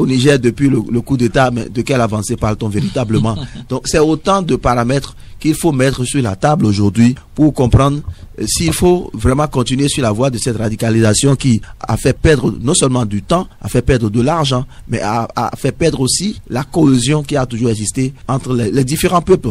au Niger depuis le, le coup d'État, mais de quelle avancée parle-t-on véritablement Donc c'est autant de paramètres qu'il faut mettre sur la table aujourd'hui pour comprendre s'il faut vraiment continuer sur la voie de cette radicalisation qui a fait perdre non seulement du temps, a fait perdre de l'argent, mais a, a, fait perdre aussi la cohésion qui a toujours existé entre les, différents peuples.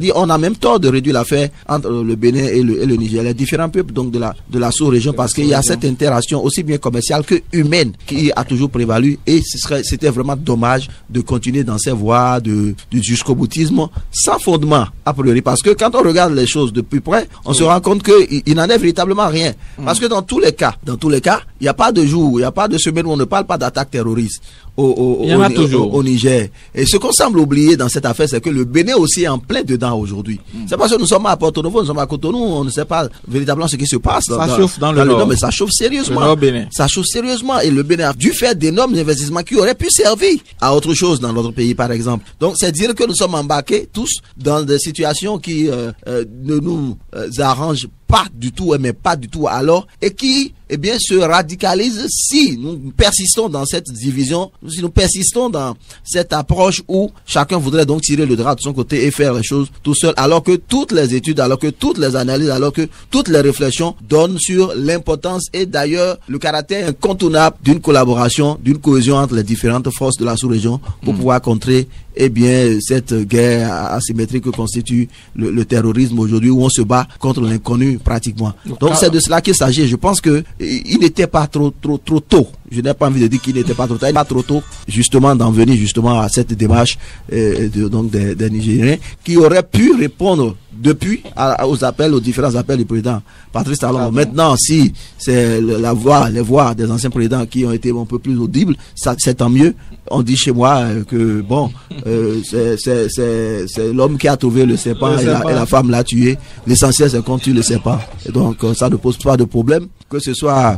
Dit, on a même tort de réduire l'affaire entre le Bénin et le, Niger, les différents peuples donc de la, de sous-région, parce qu'il y a cette interaction aussi bien commerciale que humaine qui a toujours prévalu et c'était vraiment dommage de continuer dans ces voies de, du jusqu'au boutisme sans fondement priori. Parce que quand on regarde les choses de plus près, on se rend compte qu'il il n'en est véritablement rien. Parce que dans tous les cas, dans tous les cas, il n'y a pas de jour, il n'y a pas de semaine où on ne parle pas d'attaque terroriste au, Il y en a toujours. au, Niger. Et ce qu'on semble oublier dans cette affaire, c'est que le Bénin aussi est en plein dedans aujourd'hui. C'est parce que nous sommes à Porto Novo, nous sommes à Cotonou, on ne sait pas véritablement ce qui se passe. Ça chauffe dans le le nord. nord, mais ça chauffe sérieusement. Le. Ça chauffe sérieusement. Et le Bénin a dû faire d'énormes investissements qui auraient pu servir à autre chose dans notre pays, par exemple. Donc, c'est dire que nous sommes embarqués tous dans des situations qui euh, euh, ne nous euh, arrangent pas du tout, mais pas du tout. Alors, et qui, eh bien, se radicalise si nous persistons dans cette division, si nous persistons dans cette approche où chacun voudrait donc tirer le drap de son côté et faire les choses tout seul, alors que toutes les études, alors que toutes les analyses, alors que toutes les réflexions donnent sur l'importance et d'ailleurs le caractère incontournable d'une collaboration, d'une cohésion entre les différentes forces de la sous-région pour pouvoir contrer eh bien, cette guerre asymétrique que constitue le, le terrorisme aujourd'hui où on se bat contre l'inconnu pratiquement. Donc c'est de cela qu'il s'agit. Je pense que il n'était pas trop trop trop tôt. Je n'ai pas envie de dire qu'il n'était pas trop n'est pas trop tôt justement d'en venir justement à cette démarche euh, de, donc des, des Nigériens qui auraient pu répondre depuis à- aux appels, aux différents appels du président Patrice Talon. Maintenant, si c'est la voix, les voix des anciens présidents qui ont été un peu plus audibles, c'est tant mieux. On dit chez moi euh, que bon, euh, c'est- l'homme qui a trouvé le serpent, et, et la femme l'a tué. L'essentiel c'est qu'on tue le serpent. Et donc ça ne pose pas de problème que ce soit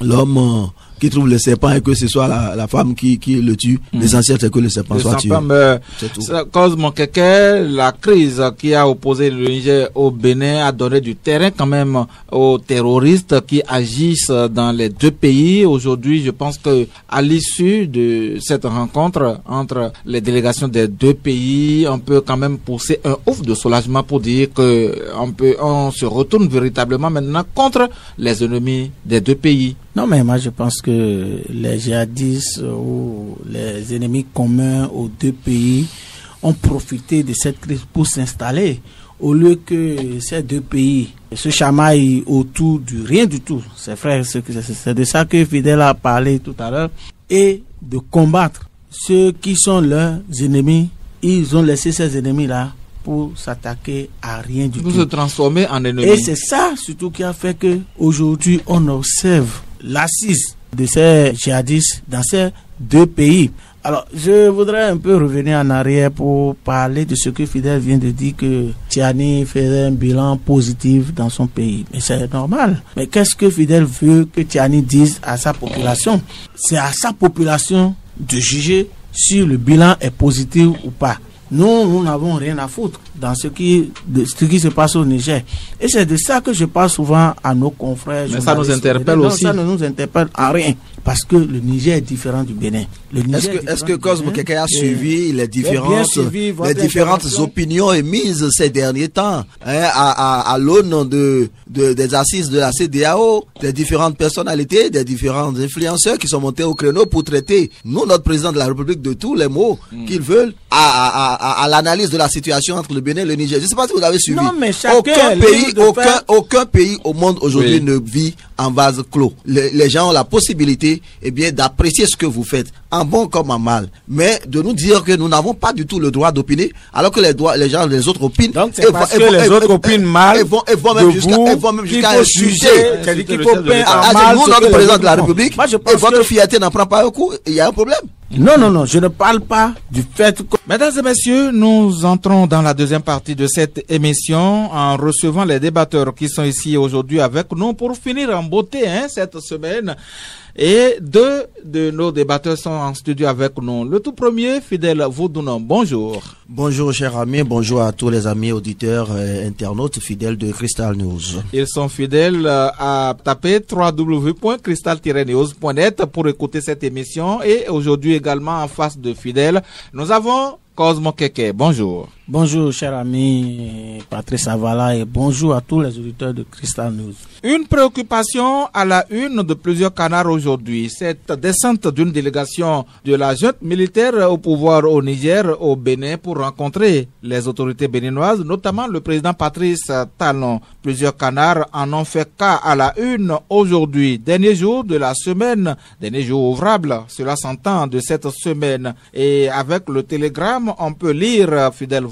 l'homme qui trouve le serpent et que ce soit la, la femme qui, qui le tue. L'essentiel c'est que le serpent Le soit tué. serpent meurt. C'est tout. Ça cause mon kéké, la crise qui a opposé le Niger au Bénin a donné du terrain quand même aux terroristes qui agissent dans les deux pays. Aujourd'hui, je pense que à l'issue de cette rencontre entre les délégations des deux pays, on peut quand même pousser un ouf de soulagement pour dire que on peut, on se retourne véritablement maintenant contre les ennemis des deux pays. Non, mais moi je pense que les djihadistes ou les ennemis communs aux deux pays ont profité de cette crise pour s'installer au lieu que ces deux pays se chamaillent autour du rien du tout. C'est vrai, c'est de ça que Fidel a parlé tout à l'heure et de combattre ceux qui sont leurs ennemis. Ils ont laissé ces ennemis-là pour s'attaquer à rien du Pour tout. se transformer en ennemis. Et c'est ça surtout qui a fait que aujourd'hui on observe l'assise de ces djihadistes dans ces deux pays. Alors, je voudrais un peu revenir en arrière pour parler de ce que Fidel vient de dire que Tiani faisait un bilan positif dans son pays. Mais c'est normal. Mais qu'est-ce que Fidel veut que Tiani dise à sa population? C'est à sa population de juger si le bilan est positif ou pas. Nous, nous n'avons rien à foutre dans ce qui, de ce qui se passe au Niger. Et c'est de ça que je parle souvent à nos confrères. Mais ça nous interpelle Non, aussi. Ça ne nous interpelle en rien. Parce que le Niger est différent du Bénin. Est-ce que, Bénin. quelqu'un a Et- suivi les différentes, suivi les différentes opinions émises ces derniers temps, hein, à, à, à l'aune de, de, des assises de la CDAO, des différentes personnalités, des différents influenceurs qui sont montés au créneau pour traiter, nous, notre président de la République, de tous les mots Hmm. qu'ils veulent à, à, à, à l'analyse de la situation entre le Bénin et le Niger. Je ne sais pas si vous avez suivi. Non, mais aucun est pays, aucun, faire- aucun pays au monde aujourd'hui Oui. ne vit en vase clos. Les, les gens ont la possibilité, eh bien, d'apprécier ce que vous faites, en bon comme en mal. Mais de nous dire que nous n'avons pas du tout le droit d'opiner, alors que les, droits, les gens, les autres opinent. Donc, c'est et parce vont- que vont- les autres opinent mal et vont, et vont même jusqu'à, vous et vont même qu'il jusqu'à faut insulter. juger, Ah, c'est mal nous, notre président de la. République, Moi, je et votre que- fierté n'en prend pas un coup, il y a un problème. Non, non, non, je ne parle pas du fait que Mesdames et messieurs, nous entrons dans la deuxième partie de cette émission en recevant les débatteurs qui sont ici aujourd'hui avec nous pour finir en beauté hein, cette semaine. Et deux de nos débatteurs sont en studio avec nous. Le tout premier, Fidèle Vaudounan, bonjour. Bonjour chers amis, bonjour à tous les amis auditeurs et internautes fidèles de Crystal News. Ils sont fidèles à taper www.crystal-news.net pour écouter cette émission et aujourd'hui également en face de fidèles, nous avons Cosmo Keke, bonjour. Bonjour, cher ami Patrice Avala et bonjour à tous les auditeurs de Crystal News. Une préoccupation à la une de plusieurs canards aujourd'hui. Cette descente d'une délégation de la junte militaire au pouvoir au Niger, au Bénin, pour rencontrer les autorités béninoises, notamment le président Patrice Talon. Plusieurs canards en ont fait cas à la une aujourd'hui. Dernier jour de la semaine, dernier jour ouvrable, cela s'entend de cette semaine. Et avec le télégramme, on peut lire, fidèle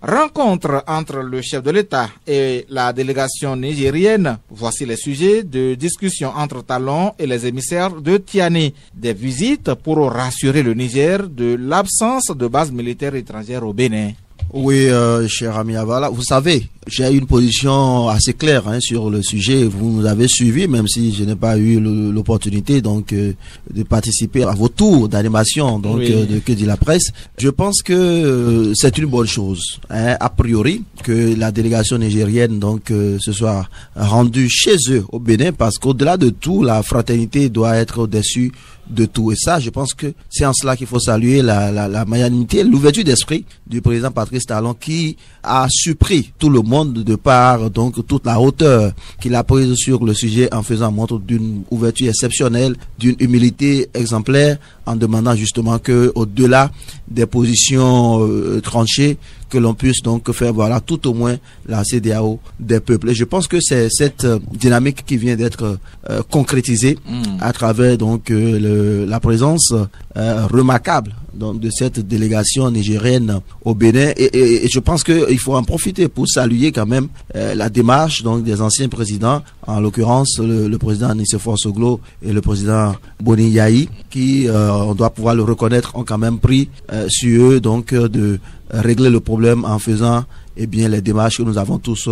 Rencontre entre le chef de l'État et la délégation nigérienne. Voici les sujets de discussion entre Talon et les émissaires de Tiani. Des visites pour rassurer le Niger de l'absence de bases militaires étrangères au Bénin. Oui, euh, cher ami Avala, vous savez, j'ai une position assez claire hein, sur le sujet. Vous nous avez suivi, même si je n'ai pas eu l'opportunité donc euh, de participer à vos tours d'animation donc euh, de que dit la presse. Je pense que euh, c'est une bonne chose, hein, a priori, que la délégation nigérienne donc se soit rendue chez eux au Bénin, parce qu'au-delà de tout, la fraternité doit être au-dessus de tout. Et ça, je pense que c'est en cela qu'il faut saluer la, la, la magnanimité, l'ouverture d'esprit du président Patrice Talon qui a surpris tout le monde de par donc toute la hauteur qu'il a prise sur le sujet en faisant montre d'une ouverture exceptionnelle, d'une humilité exemplaire, en demandant justement que au-delà des positions euh, tranchées, que l'on puisse donc faire voilà tout au moins la CDAO des peuples. Et je pense que c'est cette euh, dynamique qui vient d'être euh, concrétisée mm. à travers donc le, la présence remarquable donc, de cette délégation nigérienne au Bénin. Et, et, je pense qu'il faut en profiter pour saluer quand même la démarche donc des anciens présidents, en l'occurrence le, le, président Nicéphore Soglo et le président Boni Yahi, qui on doit pouvoir le reconnaître, ont quand même pris sur eux donc de régler le problème en faisant eh bien les démarches que nous avons tous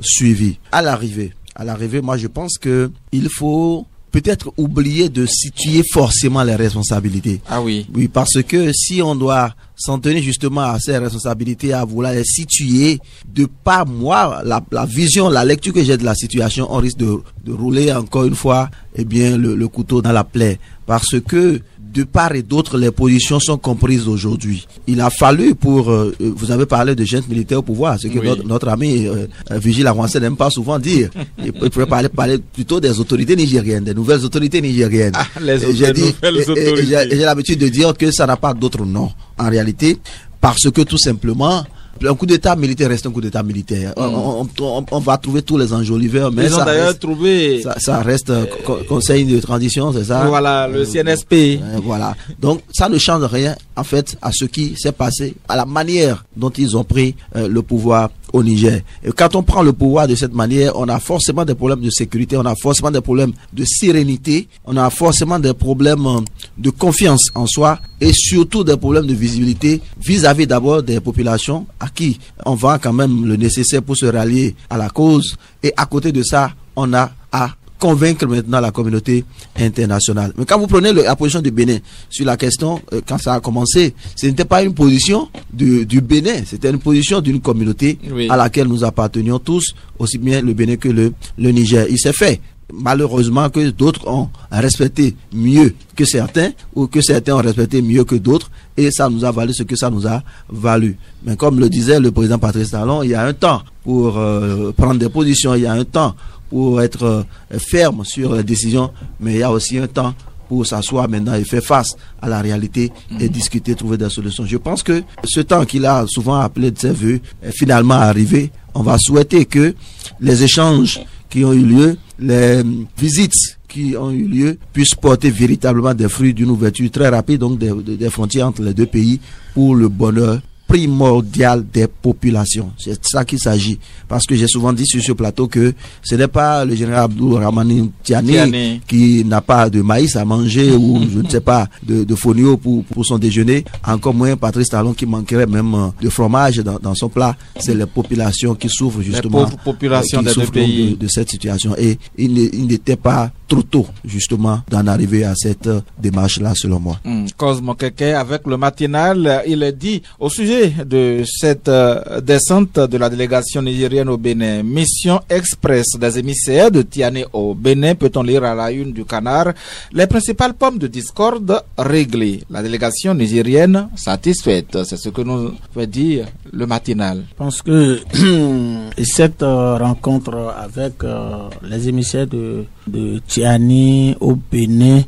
suivies. À l'arrivée, à l'arrivée, moi je pense que il faut peut-être oublier de situer forcément les responsabilités. Ah oui. Oui, parce que si on doit s'en tenir justement à ces responsabilités, à vouloir les situer, de par moi, la, la vision, la lecture que j'ai de la situation, on risque de, de rouler encore une fois, eh bien, le, le couteau dans la plaie. Parce que de part et d'autre, les positions sont comprises aujourd'hui. Il a fallu pour, euh, vous avez parlé de jeunes militaires au pouvoir, ce que Oui. notre, notre ami euh, euh, Vigile Avancé n'aime pas souvent dire. Il, il pourrait parler, parler plutôt des autorités nigériennes, des nouvelles autorités nigériennes. Ah, les j'ai l'habitude de dire que ça n'a pas d'autre nom en réalité, parce que tout simplement, un coup d'état militaire reste un coup d'état militaire. On- On, on- on va trouver tous les enjoliveurs, mais Ils ont ça d'ailleurs reste, trouvé ça, ça reste euh, co- conseil de transition, c'est ça? Voilà, le Euh, CNSP. euh, voilà. Donc ça ne change rien en fait à ce qui s'est passé, à la manière dont ils ont pris euh, le pouvoir au Niger. Et quand on prend le pouvoir de cette manière, on a forcément des problèmes de sécurité, on a forcément des problèmes de sérénité, on a forcément des problèmes euh, de confiance en soi et surtout des problèmes de visibilité vis-à-vis d'abord des populations à qui on vend quand même le nécessaire pour se rallier à la cause et à côté de ça, on a à convaincre maintenant la communauté internationale. Mais quand vous prenez le- la position du Bénin sur la question, euh, quand ça a commencé, ce n'était pas une position du, du Bénin, c'était une position d'une communauté Oui. à laquelle nous appartenions tous, aussi bien le Bénin que le, le Niger. Il s'est fait. Malheureusement que d'autres ont respecté mieux que certains ou que certains ont respecté mieux que d'autres et ça nous a valu ce que ça nous a valu. Mais comme le disait le président Patrice Talon, il y a un temps pour euh, prendre des positions, il y a un temps pour être euh, ferme sur les décisions, mais il y a aussi un temps pour s'asseoir maintenant et faire face à la réalité et discuter, trouver des solutions. Je pense que ce temps qu'il a souvent appelé de ses voeux est finalement arrivé. On va souhaiter que les échanges qui ont eu lieu, les visites qui ont eu lieu puissent porter véritablement des fruits d'une ouverture très rapide donc des frontières entre les deux pays pour le bonheur primordial des populations. C'est ça qu'il s'agit. Parce que j'ai souvent dit sur ce plateau que ce n'est pas le général Abdou Ramani Tiani qui n'a pas de maïs à manger ou je ne sais pas de, de fonio pour, pour son déjeuner, encore moins Patrice Talon qui manquerait même euh, de fromage dans, dans son plat. C'est les populations qui souffrent justement les populations qui des pays. De, de, cette situation. Et il n'était pas trop tôt justement d'en arriver à cette démarche-là selon moi. Mmh. Cosmo Keke, avec le matinal, il est dit au sujet de cette euh, descente de la délégation nigérienne au Bénin, mission express des émissaires de Tiané au Bénin, peut-on lire à la une du canard, les principales pommes de discorde réglées. La délégation nigérienne satisfaite, c'est ce que nous veut dire le matinal. Je pense que cette euh, rencontre avec euh, les émissaires de, de Tiani au Bénin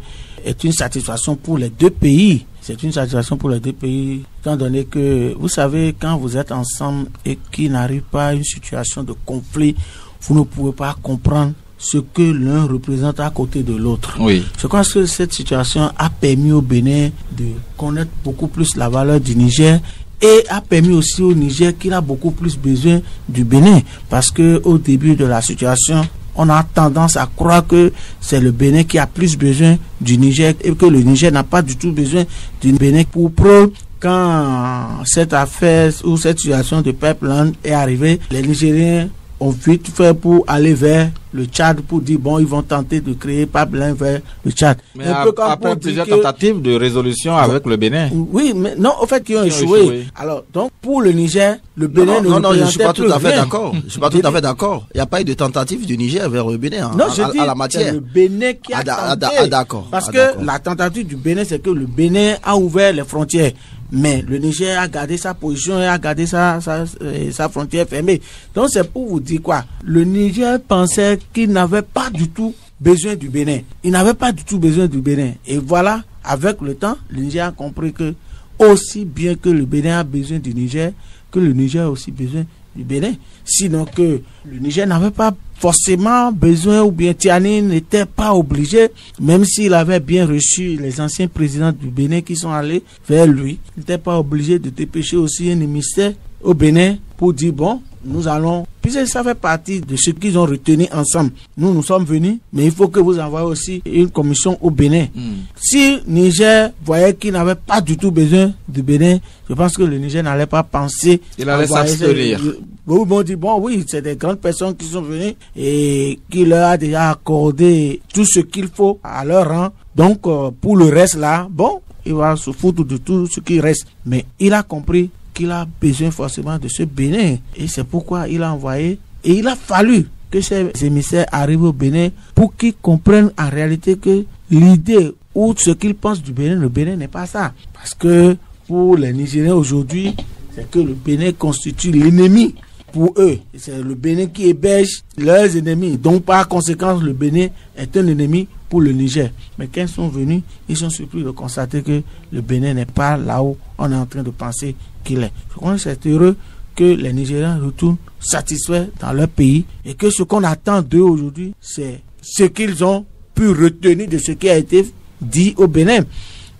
est une satisfaction pour les deux pays. C'est une satisfaction pour les deux pays, étant donné que, vous savez, quand vous êtes ensemble et qu'il n'arrive pas à une situation de conflit, vous ne pouvez pas comprendre ce que l'un représente à côté de l'autre. Oui. Je pense que cette situation a permis au Bénin de connaître beaucoup plus la valeur du Niger et a permis aussi au Niger qu'il a beaucoup plus besoin du Bénin parce que au début de la situation on a tendance à croire que c'est le Bénin qui a plus besoin du Niger et que le Niger n'a pas du tout besoin du Bénin pour preuve quand cette affaire ou cette situation de pipeline est arrivée, les Nigériens ont vite fait pour aller vers le Tchad pour dire bon ils vont tenter de créer pas vers le Tchad. Mais un peu comme après plusieurs tentatives de résolution avec le Bénin. Oui, mais non, au fait, ils ont, échoué. Alors donc pour le Niger, le Bénin non, non, non, je suis pas tout à fait d'accord. Je suis pas tout à fait d'accord. Il n'y a pas eu de tentative du Niger vers le Bénin non, à, je dis, à la matière. le Bénin qui a ah, tenté. Ah, d'accord. Parce ah, que la tentative du Bénin, c'est que le Bénin a ouvert les frontières. Mais le Niger a gardé sa position et a gardé sa, sa, sa frontière fermée. Donc c'est pour vous dire quoi? Le Niger pensait qu'il n'avait pas du tout besoin du Bénin. Il n'avait pas du tout besoin du Bénin. Et voilà, avec le temps, le Niger a compris que aussi bien que le Bénin a besoin du Niger, que le Niger a aussi besoin du Bénin. Sinon que le Niger n'avait pas forcément besoin ou bien Tiani n'était pas obligé, même s'il avait bien reçu les anciens présidents du Bénin qui sont allés vers lui, il n'était pas obligé de dépêcher aussi un émissaire au Bénin pour dire bon, nous allons, puisque ça fait partie de ce qu'ils ont retenu ensemble. Nous, nous sommes venus, mais il faut que vous envoyez aussi une commission au Bénin. Mm. Si Niger voyait qu'il n'avait pas du tout besoin du Bénin, je pense que le Niger n'allait pas penser. Il allait s'abstenir. Bon, bon, dit, bon, oui, c'est des grandes personnes qui sont venues et qui leur a déjà accordé tout ce qu'il faut à leur rang. Donc, euh, pour le reste là, bon, il va se foutre de tout ce qui reste. Mais il a compris qu'il a besoin forcément de ce Bénin. Et c'est pourquoi il a envoyé. Et il a fallu que ces émissaires arrivent au Bénin pour qu'ils comprennent en réalité que l'idée ou ce qu'ils pensent du Bénin, le Bénin n'est pas ça. Parce que pour les Nigériens aujourd'hui, c'est que le Bénin constitue l'ennemi pour eux. C'est le Bénin qui héberge leurs ennemis. Donc par conséquent, le Bénin est un ennemi pour le Niger. Mais quand ils sont venus, ils sont surpris de constater que le Bénin n'est pas là où on est en train de penser qu'il est. Je crois que c'est heureux que les Nigériens retournent satisfaits dans leur pays et que ce qu'on attend d'eux aujourd'hui, c'est ce qu'ils ont pu retenir de ce qui a été dit au Bénin.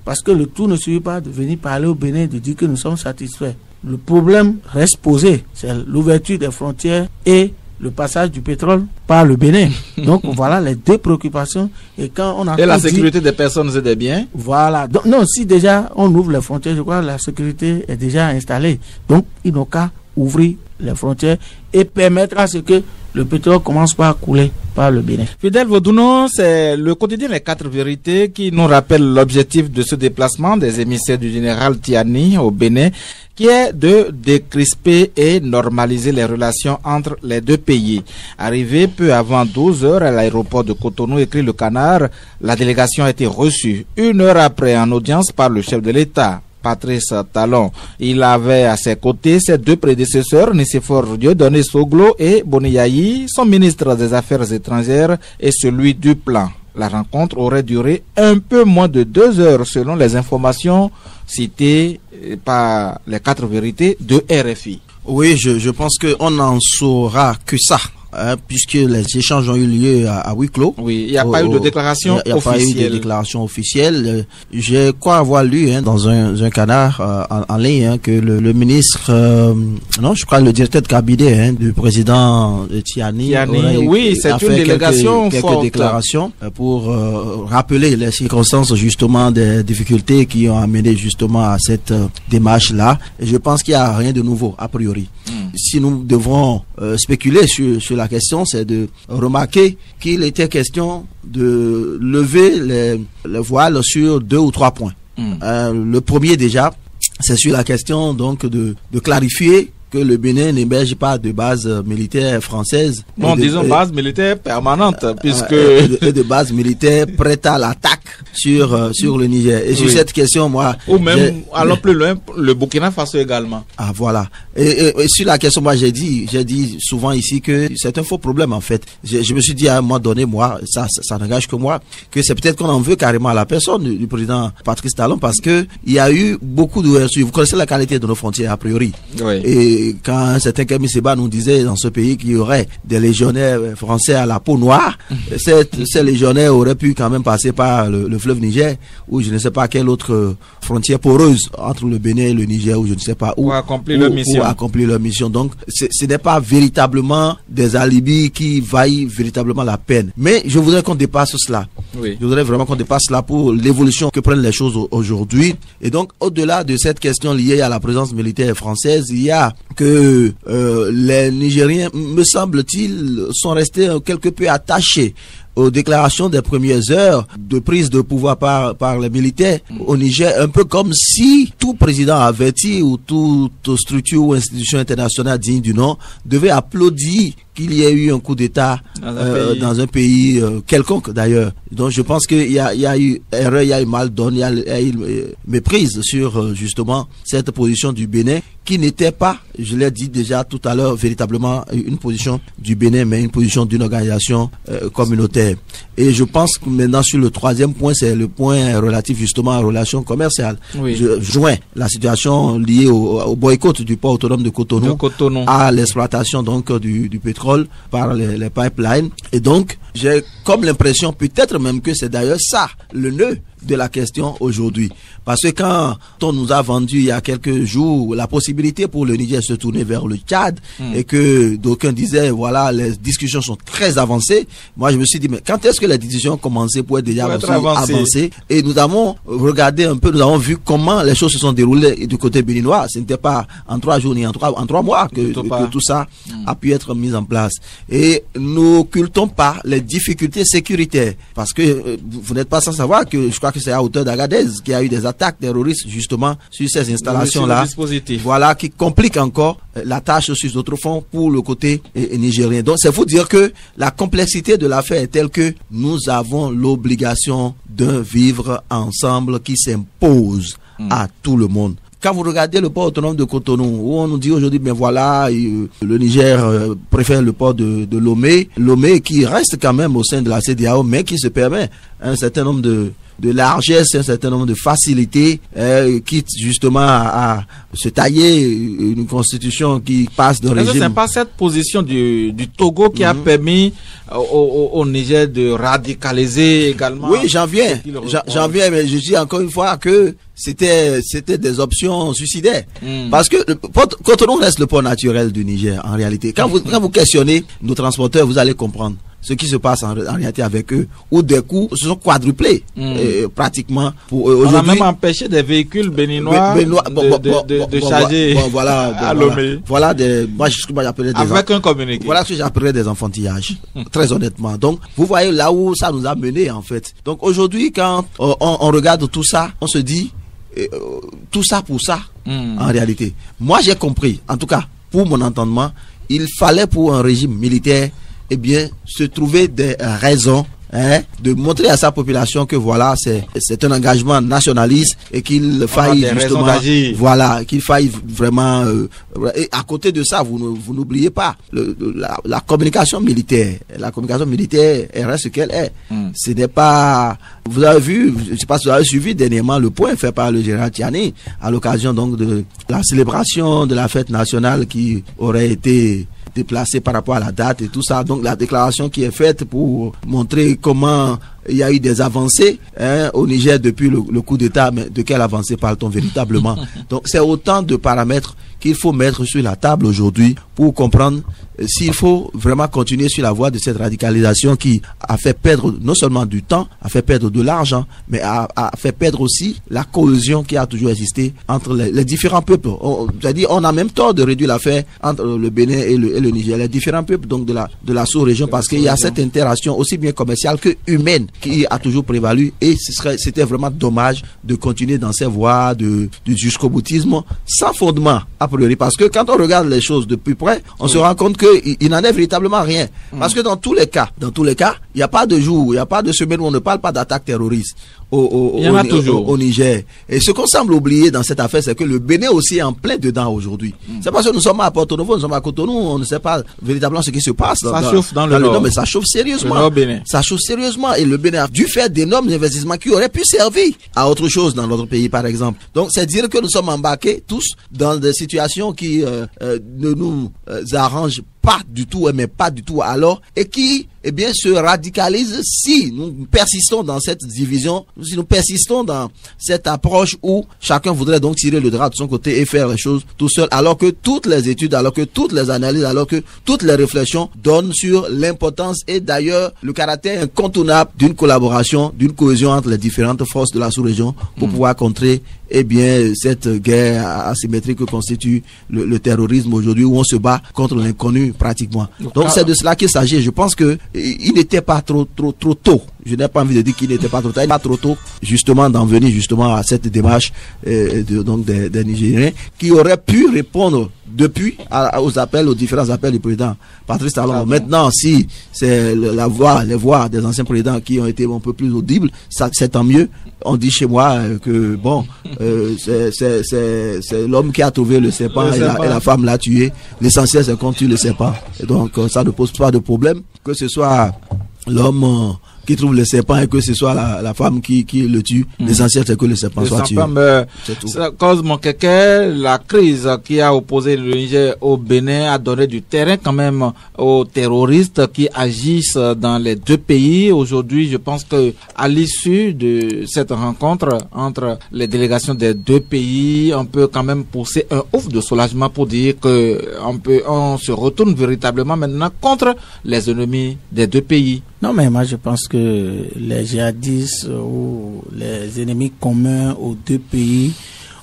Parce que le tout ne suffit pas de venir parler au Bénin, de dire que nous sommes satisfaits. Le problème reste posé, c'est l'ouverture des frontières et le passage du pétrole par le Bénin. Donc voilà les deux préoccupations. Et quand on a et la sécurité dit, des personnes et des biens. Voilà. Donc, non, si déjà on ouvre les frontières, je crois que la sécurité est déjà installée. Donc ils n'ont qu'à ouvrir les frontières et permettre à ce que le pétrole commence pas à couler par le Bénin. Fidèle Vaudounon, c'est le quotidien Les Quatre Vérités qui nous rappelle l'objectif de ce déplacement des émissaires du général Tiani au Bénin, qui est de décrisper et normaliser les relations entre les deux pays. Arrivé peu avant 12 heures à l'aéroport de Cotonou, écrit le canard, la délégation a été reçue une heure après en audience par le chef de l'État. Patrice Talon. Il avait à ses côtés ses deux prédécesseurs, Nicéphore Dieudonné Soglo et Boniaï, son ministre des Affaires étrangères et celui du plan. La rencontre aurait duré un peu moins de deux heures selon les informations citées par les quatre vérités de RFI. Oui, je, je pense qu'on n'en saura que ça hein, puisque les échanges ont eu lieu à, à huis clos. Oui, il n'y a pas eu de déclaration Il n'y a, pas eu de officielle. déclaration officielle. Euh, Je crois avoir lu hein, dans un, un canard euh, en, en ligne hein, que le, le ministre, euh, non, je crois le directeur de cabinet hein, du président Tiani, oui, c'est une fait quelques- délégation quelques, forte. déclarations euh, pour euh, rappeler les circonstances justement des difficultés qui ont amené justement à cette euh, démarche-là. Je pense qu'il n'y a rien de nouveau a priori. Si nous devons euh, spéculer sur, sur la question, c'est de remarquer qu'il était question de lever les, les voiles sur deux ou trois points. Mm. Euh, le premier déjà, c'est sur la question donc de, de clarifier que le Bénin n'héberge pas de base euh, militaire française. Bon, Et de- disons base militaire permanente, puisque euh, et de, et de base militaire prête à l'attaque sur euh, sur le Niger. Et sur cette question, moi, ou même allons plus loin, le Burkina Faso également. ah voilà. Et, et- et sur la question, moi j'ai dit, j'ai dit souvent ici que c'est un faux problème en fait. Je, je me suis dit à un moment donné, moi, ça, ça, ça n'engage que moi, que c'est peut-être qu'on en veut carrément à la personne du, du président Patrice Talon parce que il y a eu beaucoup d'ouverture. Vous connaissez la qualité de nos frontières a priori. Oui. Et quand un certain Camille Seba nous disait dans ce pays qu'il y aurait des légionnaires français à la peau noire, cette- ces légionnaires auraient pu quand même passer par le, le fleuve Niger ou je ne sais pas quelle autre frontière poreuse entre le Bénin et le Niger ou je ne sais pas où. Pour accomplir leur mission. Pour accomplir leur mission. Donc ce n'est pas véritablement des alibis qui vaillent véritablement la peine. Mais je voudrais qu'on dépasse cela. Oui. Je voudrais vraiment qu'on dépasse là pour l'évolution que prennent les choses au- aujourd'hui. Et donc, au-delà de cette question liée à la présence militaire française, il y a que euh, les Nigériens, me semble-t-il, sont restés quelque peu attachés aux déclarations des premières heures de prise de pouvoir par, par les militaires au Niger, un peu comme si tout président averti ou toute structure ou institution internationale digne du nom devait applaudir qu'il y ait eu un coup d'État Dans un euh, pays. dans un pays euh, quelconque d'ailleurs. Donc je pense qu'il y y a eu erreur, il y a eu mal donné, il y a, eu euh, méprise sur euh, justement cette position du Bénin qui n'était pas, je l'ai dit déjà tout à l'heure, véritablement une position du Bénin, mais une position d'une organisation communautaire. Et je pense que maintenant sur le troisième point, c'est le point relatif justement aux relations commerciales. Oui. Je joins la situation liée au, au boycott du port autonome de Cotonou De Cotonou. à l'exploitation donc du, du pétrole par les, pipelines. Et donc, j'ai comme l'impression, peut-être même que c'est d'ailleurs ça le nœud de la question aujourd'hui. Parce que quand on nous a vendu il y a quelques jours la possibilité pour le Niger de se tourner vers le Tchad et que d'aucuns disaient, voilà, les discussions sont très avancées, moi je me suis dit, mais quand est-ce que les discussions ont commencé pour être déjà Pour être avancées, Et nous avons regardé un peu, nous avons vu comment les choses se sont déroulées du côté béninois. Ce n'était pas en trois jours ni en trois, en trois mois que, tout ça a pu être mis en place. Et nous occultons pas les difficultés sécuritaires. Parce que euh, vous vous n'êtes pas sans savoir que je crois que c'est à hauteur d'Agadez qu'il y a eu des attaques terroristes justement sur ces installations-là. Voilà, qui complique encore euh, la tâche sur d'autres fonds pour le côté euh, nigérien. Donc, c'est faut dire que la complexité de l'affaire est telle que nous avons l'obligation d'un vivre ensemble qui s'impose à tout le monde. Quand vous regardez le port autonome de Cotonou, où on nous dit aujourd'hui, ben voilà, euh, le Niger euh, préfère le port de, de Lomé, Lomé qui reste quand même au sein de la CDAO, mais qui se permet un certain nombre de, de largesse, un certain nombre de facilités, euh, quitte justement à, à se tailler une constitution qui passe de Est-ce que régime. c'est pas cette position du, du Togo qui a Mhm. permis au, au- au Niger de radicaliser également Oui, j'en viens. J'en- viens, mais je dis encore une fois que c'était c'était des options suicidaires. Mm. Parce que le Cotonou reste le port naturel du Niger en réalité. Quand vous quand vous questionnez nos transporteurs, vous allez comprendre ce qui se passe en, en réalité avec eux, où des coûts se sont quadruplés Mm. euh, pratiquement pour euh, On a même empêché des véhicules béninois Bé- Béninois- de, bon, bon, de- bon, de- bon, de bon, charger bon, voilà, à Lomé. voilà, voilà des, moi, je- moi j'appelais des avec un communiqué. voilà ce que j'appellerais des enfantillages, très honnêtement. Donc, vous voyez là où ça nous a mené en fait. Donc aujourd'hui, quand euh, on, on regarde tout ça, on se dit euh, tout ça pour ça Mm. en réalité. Moi, j'ai compris, en tout cas pour mon entendement, il fallait pour un régime militaire, eh bien, se trouver des raisons. hein, de montrer à sa population que voilà c'est un engagement nationaliste et qu'il faille justement voilà, qu'il faille vraiment. euh, et à côté de ça, vous, vous n'oubliez pas le- la, la communication militaire. La communication militaire, elle reste ce qu'elle est. Mm. Ce n'est pas. Vous avez vu, je ne sais pas si vous avez suivi dernièrement le point fait par le général Tiani à l'occasion donc de la célébration de la fête nationale qui aurait été déplacé par rapport à la date et tout ça. Donc la déclaration qui est faite pour montrer comment il y a eu des avancées hein, au Niger depuis le, le coup d'État, mais de quelle avancée parle-t-on véritablement? Donc c'est autant de paramètres qu'il faut mettre sur la table aujourd'hui pour comprendre euh, s'il faut vraiment continuer sur la voie de cette radicalisation qui a fait perdre non seulement du temps, a fait perdre de l'argent, mais a, fait perdre aussi la cohésion qui a toujours existé entre les, différents peuples. C'est-à-dire, on a même tort de réduire l'affaire entre le Bénin et le, Niger, les différents peuples donc de la, de la sous-région, parce qu'il y a cette interaction aussi bien commerciale que humaine qui a toujours prévalu et c'était vraiment dommage de continuer dans ces voies de, de jusqu'au boutisme sans fondement priori. Parce que quand on regarde les choses de plus près, on oui. se rend compte qu'il il n'en est véritablement rien. Mmh. Parce que dans tous les cas, dans tous les cas, il n'y a pas de jour, il n'y a pas de semaine où on ne parle pas d'attaque terroriste. Au, au, il y en a au, toujours. Au, Niger. Et ce qu'on semble oublier dans cette affaire, c'est que le Bénin aussi est en plein dedans aujourd'hui. Mmh. C'est parce que nous sommes à Porto Novo, nous sommes à Cotonou, on ne sait pas véritablement ce qui se passe. Ça dans, chauffe dans, dans le, nord. mais ça chauffe sérieusement. Ça chauffe sérieusement. Et le Bénin a dû faire d'énormes investissements qui auraient pu servir à autre chose dans notre pays, par exemple. Donc, c'est dire que nous sommes embarqués tous dans des situations qui euh, euh, ne nous euh, arrangent pas du tout, mais pas du tout alors, et qui, eh bien, se radicalise si nous persistons dans cette division, si nous persistons dans cette approche où chacun voudrait donc tirer le drap de son côté et faire les choses tout seul, alors que toutes les études, alors que toutes les analyses, alors que toutes les réflexions donnent sur l'importance et d'ailleurs le caractère incontournable d'une collaboration, d'une cohésion entre les différentes forces de la sous-région pour mmh. pouvoir contrer eh bien, cette guerre asymétrique que constitue le, le terrorisme aujourd'hui où on se bat contre l'inconnu pratiquement. Donc c'est de cela qu'il s'agit. Je pense que il n'était pas trop trop trop tôt. Je n'ai pas envie de dire qu'il n'était pas trop tôt. Il pas trop tôt justement d'en venir justement à cette démarche euh, de, donc des, des, Nigériens qui auraient pu répondre depuis à, aux appels, aux différents appels du président Patrice Talon. Maintenant, si c'est la voix, les voix des anciens présidents qui ont été un peu plus audibles, c'est tant mieux. On dit chez moi que bon, euh, c'est l'homme qui a trouvé le serpent. La, et, La, femme l'a tué. L'essentiel c'est qu'on tue le serpent. Et donc ça ne pose pas de problème que ce soit l'homme qui trouve le serpent et que ce soit la, la femme qui, qui le tue. Mmh. L'essentiel, c'est que le serpent le soit tué. Meurt. Cause mon kéké, la crise qui a opposé le Niger au Bénin a donné du terrain quand même aux terroristes qui agissent dans les deux pays. Aujourd'hui, je pense que à l'issue de cette rencontre entre les délégations des deux pays, on peut quand même pousser un ouf de soulagement pour dire que on peut, on se retourne véritablement maintenant contre les ennemis des deux pays. Non, mais moi je pense que les djihadistes ou les ennemis communs aux deux pays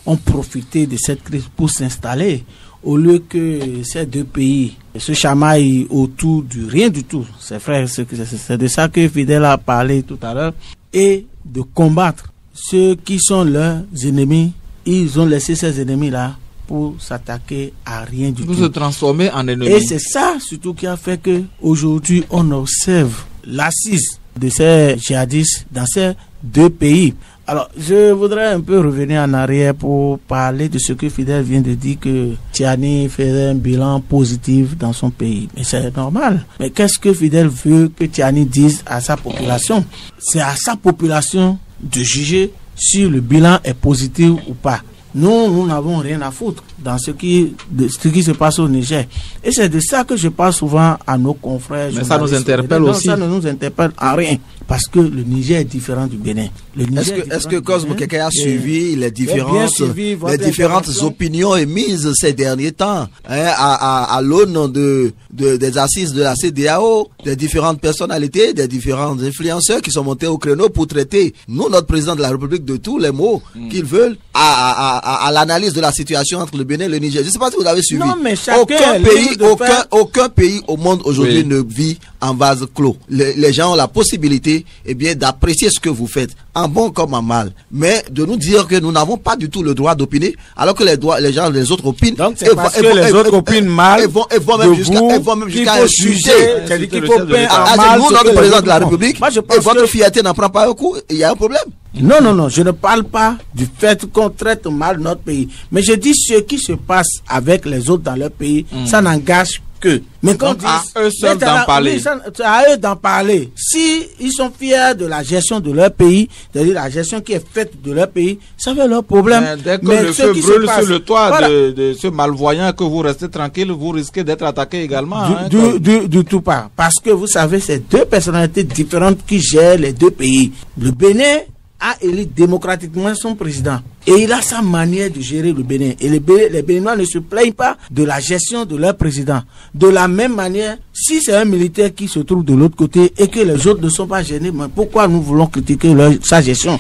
ont profité de cette crise pour s'installer au lieu que ces deux pays se chamaillent autour du rien du tout. C'est de ça que Fidel a parlé tout à l'heure. Et de combattre ceux qui sont leurs ennemis. Ils ont laissé ces ennemis-là pour s'attaquer à rien du pour tout. Pour se transformer en ennemi. Et c'est ça surtout qui a fait que aujourd'hui on observe l'assise de ces djihadistes dans ces deux pays. Alors, je voudrais un peu revenir en arrière pour parler de ce que Fidel vient de dire que Tiani faisait un bilan positif dans son pays. Mais c'est normal. Mais qu'est-ce que Fidel veut que Tiani dise à sa population? C'est à sa population de juger si le bilan est positif ou pas. Nous, nous n'avons rien à foutre dans ce qui, de, ce qui se passe au Niger. Et c'est de ça que je parle souvent à nos confrères. Mais ça nous interpelle non, aussi. Ça ne nous interpelle en rien. Parce que le Niger est différent du Bénin. Est-ce que, est que Cosmo quelqu'un a suivi les différentes, suivi les différentes opinions émises ces derniers temps hein, à, à, à l'aune de, de, des assises de la CDAO, des différentes personnalités, des différents influenceurs qui sont montés au créneau pour traiter, nous, notre président de la République, de tous les mots mm. qu'ils veulent à, à, à l'analyse de la situation entre le Bénin et le Niger. Je ne sais pas si vous avez suivi. Non, mais aucun pays, aucun, aucun pays au monde aujourd'hui oui. ne vit en vase clos. Les, les gens ont la possibilité eh bien, d'apprécier ce que vous faites, en bon comme en mal. Mais de nous dire que nous n'avons pas du tout le droit d'opiner, alors que les, droits, les gens, les autres opinent. Donc, c'est parce que les autres opinent mal. Et vont, et vont même jusqu'à, insulter. C'est-à-dire qu'il faut peindre à mal. Nous, notre président de la République, Moi, je pense et votre que... fierté n'en prend pas un coup, il y a un problème. Non, non, non, je ne parle pas du fait qu'on traite mal notre pays. Mais je dis ce qui se passe avec les autres dans leur pays, mm. ça n'engage eux. Mais quand à eux seuls d'en parler. à eux d'en parler. Si ils sont fiers de la gestion de leur pays, c'est-à-dire la gestion qui est faite de leur pays, ça fait leur problème. Mais dès que le feu brûle sur le toit de, ce malvoyant, que vous restez tranquille, vous risquez d'être attaqué également. Du, hein, du, du, tout pas. Parce que vous savez, c'est deux personnalités différentes qui gèrent les deux pays. Le Bénin a élu démocratiquement son président. Et il a sa manière de gérer le Bénin. Et les, Béninois ne se plaignent pas de la gestion de leur président. De la même manière, si c'est un militaire qui se trouve de l'autre côté et que les autres ne sont pas gênés, mais pourquoi nous voulons critiquer sa gestion?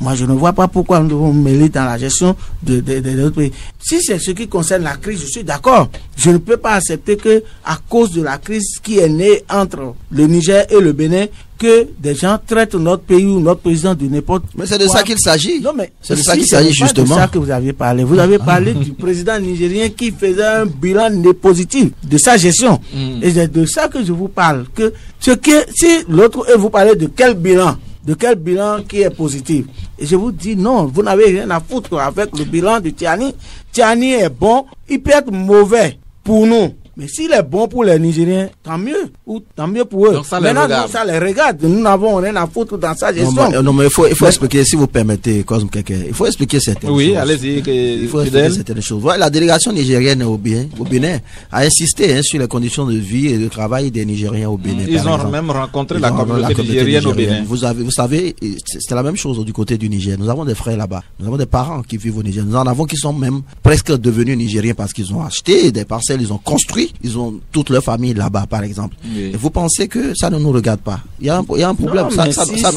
Moi, je ne vois pas pourquoi nous devons mêler dans la gestion de, de, pays. Si c'est ce qui concerne la crise, je suis d'accord. Je ne peux pas accepter que, à cause de la crise qui est née entre le Niger et le Bénin, que des gens traitent notre pays ou notre président de n'importe Mais c'est de ça qu'il s'agit. Non, mais c'est de ça qu'il s'agit justement. C'est ça que vous avez parlé. Vous avez parlé du président nigérien qui faisait un bilan positif de sa gestion. Mm. Et c'est de ça que je vous parle. Que ce que si l'autre et vous parlez de quel bilan de quel bilan qui est positif? Et je vous dis non, vous n'avez rien à foutre avec le bilan de Tiani. Tiani est bon, il peut être mauvais pour nous. Mais s'il est bon pour les Nigériens, tant mieux. Ou tant mieux pour eux. Donc ça Maintenant, les ça les regarde. Nous n'avons rien à foutre dans sa gestion. Non, mais, il faut, il faut expliquer, si vous permettez, Cosme Il faut expliquer certaines oui, choses. Oui, allez-y. Il faut expliquer certaines choses. la délégation nigérienne au Bénin, au Bénin a insisté hein, sur les conditions de vie et de travail des Nigériens au Bénin. Ils ont même rencontré la, communauté nigérienne, au Bénin. Vous, avez, vous savez, c'est la même chose du côté du Niger. Nous avons des frères là-bas. Nous avons des parents qui vivent au Niger. Nous en avons qui sont même presque devenus Nigériens parce qu'ils ont acheté des parcelles, ils ont construit, ils ont tout leur famille là-bas, par exemple. Et vous pensez que ça ne nous regarde pas? Il y a un, il y a un problème. ça,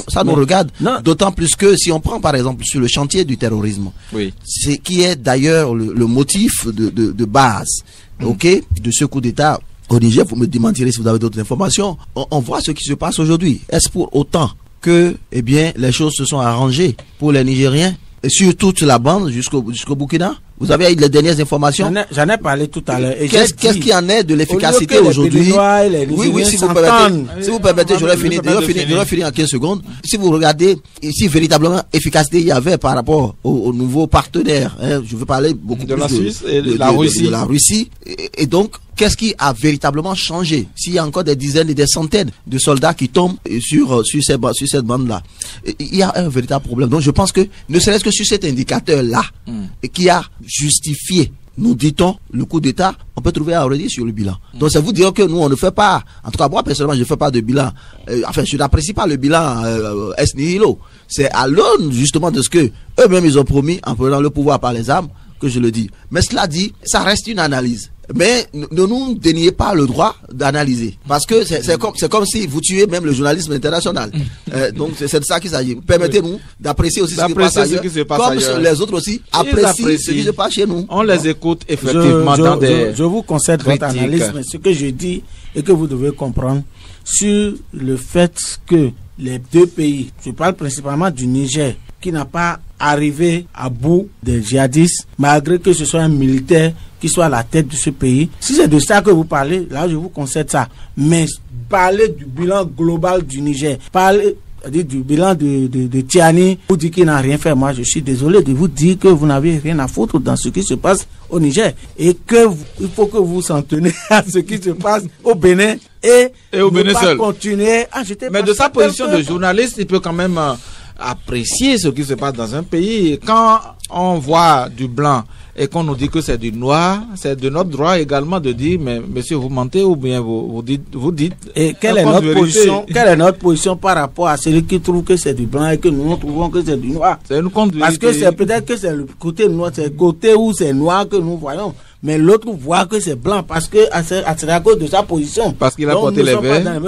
ça, nous regarde. D'autant plus que si on prend, par exemple, sur le chantier du terrorisme, oui. c'est qui est d'ailleurs le, motif de, de, de base, mm. ok, de ce coup d'État au Niger. Vous me demanderez si vous avez d'autres informations. On, on voit ce qui se passe aujourd'hui. Est-ce pour autant que, eh bien, les choses se sont arrangées pour les Nigériens et sur toute la bande jusqu'au jusqu'au Burkina? Vous avez les dernières informations J'en ai, parlé tout à l'heure. Qu'est-ce qu'il y en est de l'efficacité aujourd'hui Oui, oui, si vous permettez, si vous permettez, j'aurais fini, j'aurais fini, en 15 secondes. Si vous regardez, si véritablement efficacité il y avait par rapport aux, nouveaux partenaires, hein, je veux parler beaucoup de plus la de, Suisse et de, la Russie. De, la Russie. Et, donc, qu'est-ce qui a véritablement changé? S'il y a encore des dizaines et des centaines de soldats qui tombent sur, sur, ces, sur cette bande-là, il y a un véritable problème. Donc, je pense que, ne serait-ce que sur cet indicateur-là, hmm. qui a justifier, nous dit-on, le coup d'État, on peut trouver à redire sur le bilan. Donc ça vous dire que nous, on ne fait pas, en tout cas moi personnellement, je ne fais pas de bilan, euh, enfin je n'apprécie pas le bilan euh, nihilo. C'est à l'aune justement de ce que eux-mêmes ils ont promis en prenant le pouvoir par les armes que je le dis. Mais cela dit, ça reste une analyse. Mais ne nous déniez pas le droit d'analyser. Parce que c'est comme, comme si vous tuez même le journalisme international. Euh, donc c'est de ça qu'il s'agit. Permettez-nous d'apprécier aussi ce qui, passe ailleurs, se passe comme les autres aussi apprécient, ce qui se passe chez nous. On les écoute effectivement je, dans des. Je, vous concède votre analyse, mais ce que je dis et que vous devez comprendre sur le fait que les deux pays, je parle principalement du Niger, qui n'a pas arrivé à bout des djihadistes, malgré que ce soit un militaire qui soit à la tête de ce pays. Si c'est de ça que vous parlez, là je vous concède ça. Mais parler du bilan global du Niger, parler du bilan de, de, de Tiani, vous dites qu'il n'a rien fait. Moi, je suis désolé de vous dire que vous n'avez rien à foutre dans ce qui se passe au Niger et que il faut que vous s'en tenez à ce qui se passe au Bénin et, et au Bénin seul. continuer à Mais de sa position de journaliste, il peut quand même euh, apprécier ce qui se passe dans un pays. Quand on voit du blanc et qu'on nous dit que c'est du noir, c'est de notre droit également de dire, mais monsieur, vous mentez ou bien vous, vous dites. Vous dites et quelle est, notre position, quelle est notre position par rapport à celui qui trouve que c'est du blanc et que nous, nous trouvons que c'est du noir? C'est une Parce que c'est peut-être que c'est le côté noir, c'est le côté où c'est noir que nous voyons mais l'autre voit que c'est blanc parce que c'est à cause de sa position. Parce qu'il a porté les verres.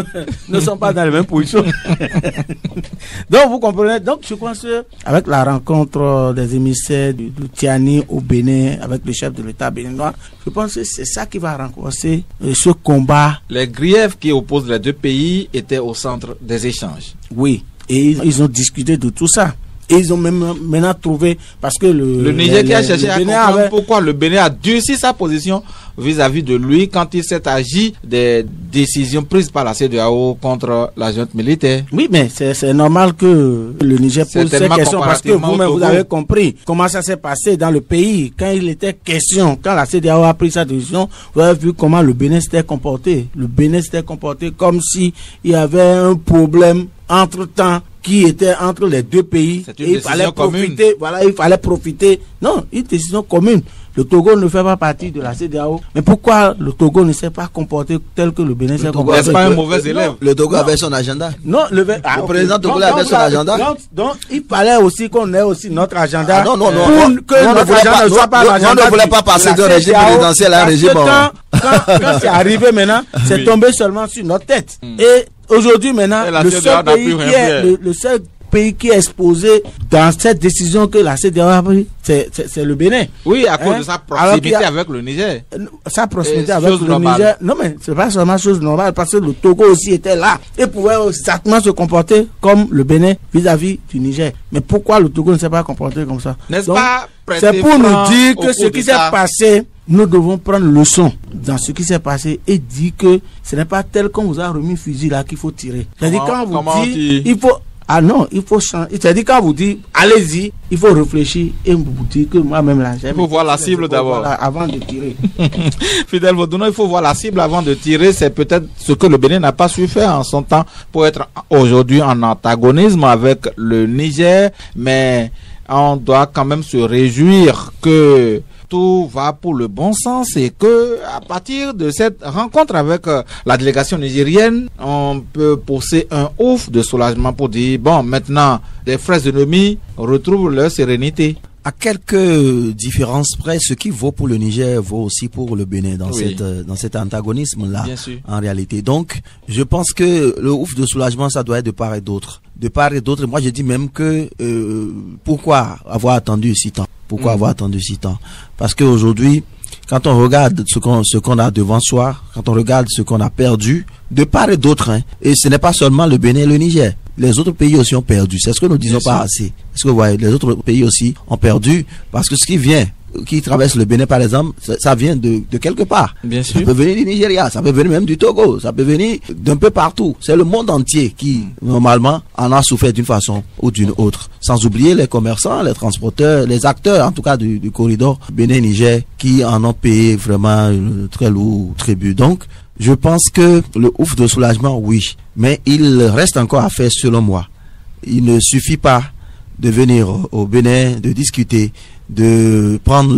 ne sont pas dans les mêmes positions. donc vous comprenez. Donc je pense que avec la rencontre des émissaires du, Tiani au Bénin avec le chef de l'État béninois, je pense que c'est ça qui va renforcer euh, ce combat. Les griefs qui opposent les deux pays étaient au centre des échanges. Oui, et ils ont discuté de tout ça. Et ils ont même maintenant trouvé, parce que le, Le Niger les- qui a cherché à comprendre avait- pourquoi le Bénin a durci sa position vis-à-vis de lui quand il s'est agi des décisions prises par la CEDEAO contre la junte militaire. Oui, mais c'est normal que le Niger pose ces questions parce que vous-même, vous avez compris comment ça s'est passé dans le pays. Quand il était question, quand la CDAO a pris sa décision, vous avez vu comment le Bénin s'était comporté. Le Bénin s'était comporté comme si il y avait un problème entre-temps qui était entre les deux pays. C'est une Et il fallait commune. profiter, voilà, il fallait profiter. Non, une décision commune. Le Togo ne fait pas partie de la CDAO. Mais pourquoi le Togo ne s'est pas comporté tel que le Bénin s'est Togo comporté? N'est-ce pas un le- mauvais élève Le Togo Non. avait son agenda. non, le, ah, Le président Donc, togolais avait son agenda. Donc, donc, il fallait aussi qu'on ait aussi notre agenda. Ah, non, non, non. Pour que ne notre voulait agenda pas- ne soit nous- pas l'agenda on ne voulait pas passer d'un régime présidentiel à un régime, Quand, quand, quand c'est arrivé maintenant, c'est Oui. tombé seulement sur notre tête. Et aujourd'hui maintenant, le seul pays qui est fait. le, le seul pays qui est exposé dans cette décision que la CEDEAO a prise, c'est le Bénin. Oui, à cause Hein? de sa proximité a- avec le Niger. sa proximité Et avec le normale. Niger. Non, mais c'est pas seulement chose normale parce que le Togo aussi était là et pouvait exactement se comporter comme le Bénin vis-à-vis du Niger. Mais pourquoi le Togo ne s'est pas comporté comme ça? C'est pour nous dire que ce qui s'est passé, nous devons prendre leçon dans ce qui s'est passé et dire que ce n'est pas tel qu'on vous a remis fusil là qu'il faut tirer. C'est-à-dire quand vous on dit, il faut ah non, il faut changer. C'est-à-dire quand vous dit allez-y, il faut réfléchir et vous dire que moi-même là, j'ai Il faut voir la cible d'abord. Avant de tirer. Fidèle Vaudouno, il faut voir la cible avant de tirer. C'est peut-être ce que le Bénin n'a pas su faire en son temps pour être aujourd'hui en antagonisme avec le Niger. Mais on doit quand même se réjouir que tout va pour le bon sens et que à partir de cette rencontre avec euh, la délégation nigérienne, on peut pousser un ouf de soulagement pour dire bon maintenant les frères ennemis retrouvent leur sérénité. À quelques différences près, ce qui vaut pour le Niger vaut aussi pour le Bénin dans, Oui. cette, euh, dans cet antagonisme-là. Bien sûr. En réalité. Donc, je pense que le ouf de soulagement, ça doit être de part et d'autre. De part et d'autre. Moi, je dis même que euh, pourquoi avoir attendu si temps Pourquoi Mm. avoir attendu si temps Parce qu'aujourd'hui, quand on regarde ce qu'on ce qu'on a devant soi, quand on regarde ce qu'on a perdu, de part et d'autre, hein, et ce n'est pas seulement le Bénin et le Niger. Les autres pays aussi ont perdu. C'est ce que nous disons Bien pas sûr. assez. Est-ce que vous voyez, les autres pays aussi ont perdu? Parce que ce qui vient, qui traverse le Bénin par exemple, ça, ça vient de, de quelque part. Bien Ça peut venir du Nigeria, ça peut venir même du Togo, ça peut venir d'un peu partout. C'est le monde entier qui, normalement, en a souffert d'une façon ou d'une autre. Sans oublier les commerçants, les transporteurs, les acteurs, en tout cas du, du corridor Bénin-Niger, qui en ont payé vraiment un très lourd tribut. Donc, je pense que le ouf de soulagement, oui. Mais il reste encore à faire selon moi. Il ne suffit pas de venir au Bénin, de discuter, de prendre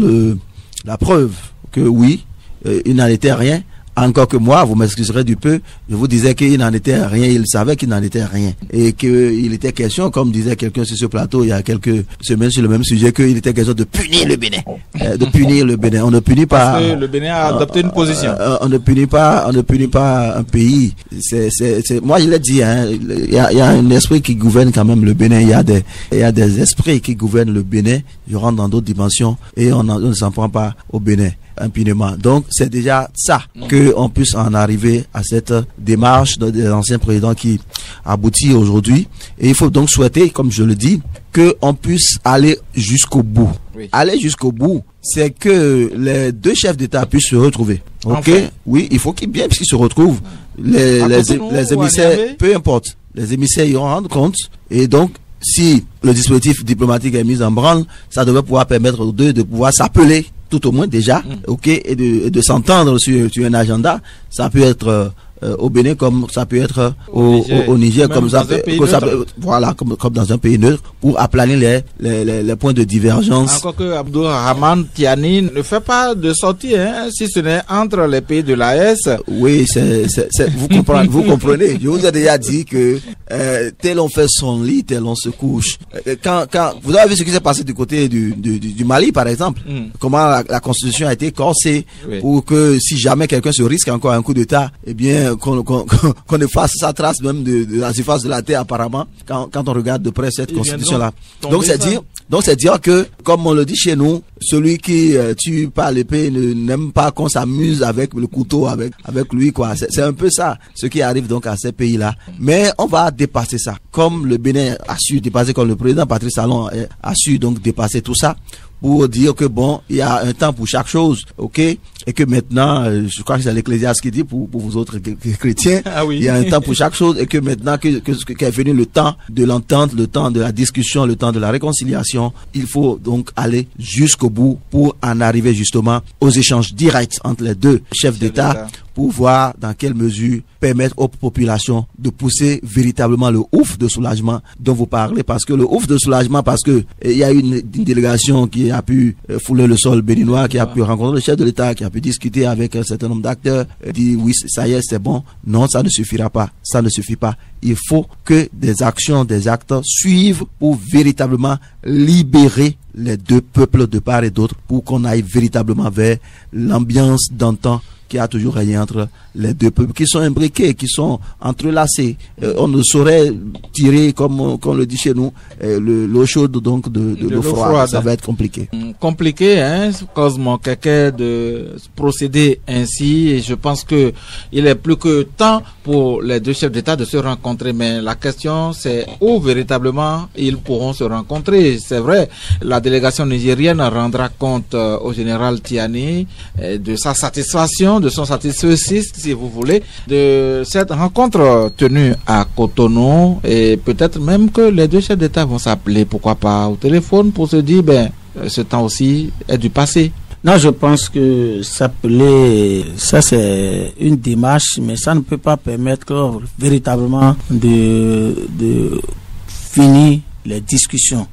la preuve que oui, euh, il n'en était rien. Encore que moi, vous m'excuserez du peu, je vous disais qu'il n'en était rien, il savait qu'il n'en était rien. Et qu'il était question, comme disait quelqu'un sur ce plateau il y a quelques semaines sur le même sujet, qu'il était question de punir le Bénin. Euh, de punir le Bénin. On ne punit pas. Parce que le Bénin a adopté une position. Euh, on ne punit pas, on ne punit pas un pays. C'est, c'est, c'est, moi je l'ai dit, hein, il y a, il y a un esprit qui gouverne quand même le Bénin. Il y a des, il y a des esprits qui gouvernent le Bénin. Je rentre dans d'autres dimensions et on ne s'en prend pas au Bénin impunément. Donc c'est déjà ça que on puisse en arriver à cette démarche de- des anciens présidents qui aboutit aujourd'hui. Et il faut donc souhaiter, comme je le dis, que on puisse aller jusqu'au bout. Oui. Aller jusqu'au bout, c'est que les deux chefs d'État puissent se retrouver. Ok, Enfin. oui, il faut qu'ils bien qu'ils se retrouvent. Les, À les, les émissaires, peu importe, les émissaires y en rendent compte. Et donc, si le dispositif diplomatique est mis en branle, ça devrait pouvoir permettre aux deux de pouvoir s'appeler, tout au moins déjà, Mm. ok, et de, s'entendre sur, sur un agenda. Ça peut être euh, au Bénin comme ça peut être euh, au, Niger. au- au Niger, comme ça peut, comme ça peut- voilà, comme, comme dans un pays neutre, pour aplanir les, les, les, les points de divergence. Encore que Abdourahman Tiani ne fait pas de sortie, hein, si ce n'est entre les pays de l'AS. Oui, c'est, c'est, c'est- vous comprenez, vous comprenez. Je vous ai déjà dit que euh, tel on fait son lit, tel on se couche. Quand, quand vous avez vu ce qui s'est passé du côté du, du, du- du Mali, par exemple, Mm. comment la, la constitution a été corsée Oui. pour que si jamais quelqu'un se risque encore un coup d'État, eh bien qu'on qu'on qu'on efface sa trace même de, de la surface de la terre apparemment quand, quand on regarde de près cette Ils constitution là. viendront Donc c'est dire Donc c'est dire que, comme on le dit chez nous, celui qui euh, tue pas l'épée n'aime pas qu'on s'amuse avec le couteau avec avec lui quoi. C'est un peu ça, ce qui arrive donc à ces pays-là. Mais on va dépasser ça, comme le Bénin a su dépasser, comme le président Patrice Talon a su donc dépasser tout ça pour dire que bon, il y a un temps pour chaque chose, ok, et que maintenant, euh, je crois que c'est l'Ecclésiaste qui dit pour, pour vous autres chrétiens, ah oui. il y a un temps pour chaque chose, et que maintenant que, que, qu'est venu le temps de l'entente, le temps de la discussion, le temps de la réconciliation, il faut donc aller jusqu'au bout pour en arriver justement aux échanges directs entre les deux chefs d'État pour voir dans quelle mesure permettre aux populations de pousser véritablement le ouf de soulagement dont vous parlez. Parce que le ouf de soulagement, parce que eh, il y a une, une délégation qui a pu eh, fouler le sol béninois, qui a pu rencontrer le chef de l'État, qui a discuter avec un certain nombre d'acteurs, eh, dit oui, ça y est, c'est bon. Non, ça ne suffira pas. Ça ne suffit pas. Il faut que des actions, des actes suivent pour véritablement libérer les deux peuples de part et d'autre pour qu'on aille véritablement vers l'ambiance d'antan qui a toujours régné entre les deux peuples, qui sont imbriqués, qui sont entrelacés. Euh, on ne saurait tirer, comme, comme on le dit chez nous, euh, l'eau chaude donc de, de, l'eau froide. Ça va être compliqué. Mm, compliqué, hein, Cosmo quelqu'un de procéder ainsi. Et je pense que il est plus que temps pour les deux chefs d'État de se rencontrer. Mais la question, c'est où véritablement ils pourront se rencontrer. C'est vrai, la délégation nigérienne rendra compte euh, au général Tiani de sa satisfaction de son satisfait si vous voulez, de cette rencontre tenue à Cotonou et peut-être même que les deux chefs d'État vont s'appeler, pourquoi pas, au téléphone pour se dire, ben, ce temps aussi est du passé. Non, je pense que s'appeler, ça c'est une démarche, mais ça ne peut pas permettre véritablement de, de finir les discussions.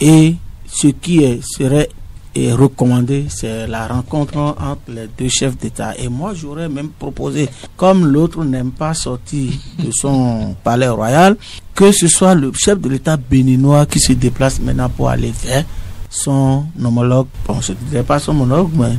Et ce qui est, serait et recommandé, c'est la rencontre entre les deux chefs d'État. Et moi, j'aurais même proposé, comme l'autre n'aime pas sortir de son palais royal, que ce soit le chef de l'État béninois qui se déplace maintenant pour aller vers son homologue, bon, je ne dirais pas son homologue, mais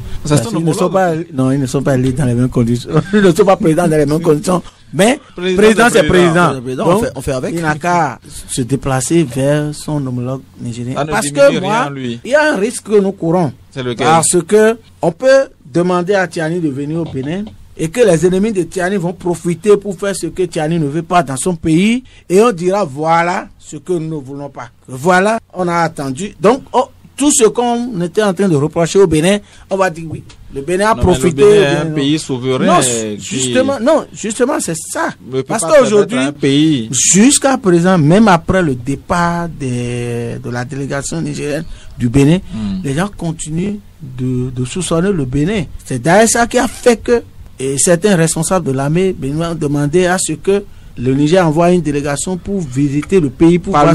ils ne sont pas, non, ils ne sont pas allés dans les mêmes conditions. ils ne sont pas présidents dans les mêmes conditions. Mais président, c'est président. Donc, on, fait, avec. Il n'a qu'à se déplacer vers son homologue nigérien. Parce que moi, il y a un risque que nous courons. Parce que on peut demander à Tiani de venir au Bénin et que les ennemis de Tiani vont profiter pour faire ce que Tiani ne veut pas dans son pays et on dira voilà ce que nous ne voulons pas. Voilà, on a attendu. Donc, oh, tout ce qu'on était en train de reprocher au Bénin, on va dire oui. Le Bénin a profité. Le Bénin un pays souverain. Non, justement, non, justement, c'est ça. Parce qu'aujourd'hui, jusqu'à présent, même après le départ de, de la délégation nigérienne du Bénin, hmm. les gens continuent de, de soupçonner le Bénin. C'est d'ailleurs ça qui a fait que et certains responsables de l'armée béninoise ont demandé à ce que le Niger envoie une délégation pour visiter le pays pour voir,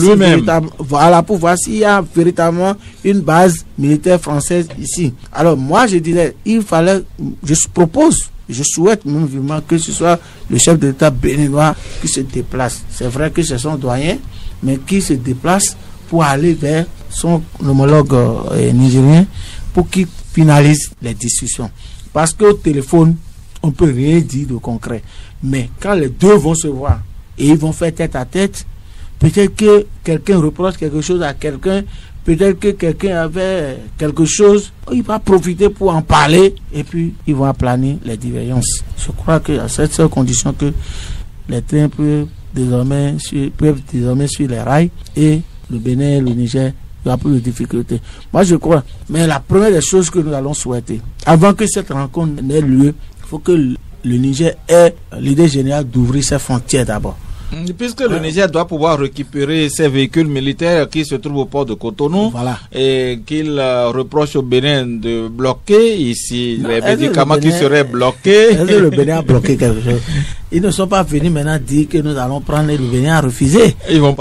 voilà, pour voir s'il y a véritablement une base militaire française ici. Alors moi je dirais, il fallait, je propose, je souhaite même vivement que ce soit le chef de l'État béninois qui se déplace. C'est vrai que c'est son doyen, mais qui se déplace pour aller vers son homologue euh, nigérien pour qu'il finalise les discussions. Parce qu'au téléphone, on peut rien dire de concret. Mais quand les deux vont se voir et ils vont faire tête à tête, peut-être que quelqu'un reproche quelque chose à quelqu'un, peut-être que quelqu'un avait quelque chose, il va profiter pour en parler et puis ils vont aplanir les divergences. Je crois que à cette seule condition que les trains peuvent désormais, suivre les rails et le Bénin, le Niger, il n'y a plus de difficultés. Moi, je crois. Mais la première des choses que nous allons souhaiter, avant que cette rencontre n'ait lieu, il faut que le Niger est l'idée générale d'ouvrir ses frontières d'abord. Puisque le Niger doit pouvoir récupérer ses véhicules militaires qui se trouvent au port de Cotonou et qu'il euh, reproche au Bénin de bloquer ici les médicaments qui seraient bloqués. Est-ce que le Bénin a bloqué quelque chose? Ils ne sont pas venus maintenant dire que nous allons prendre le Bénin à refuser.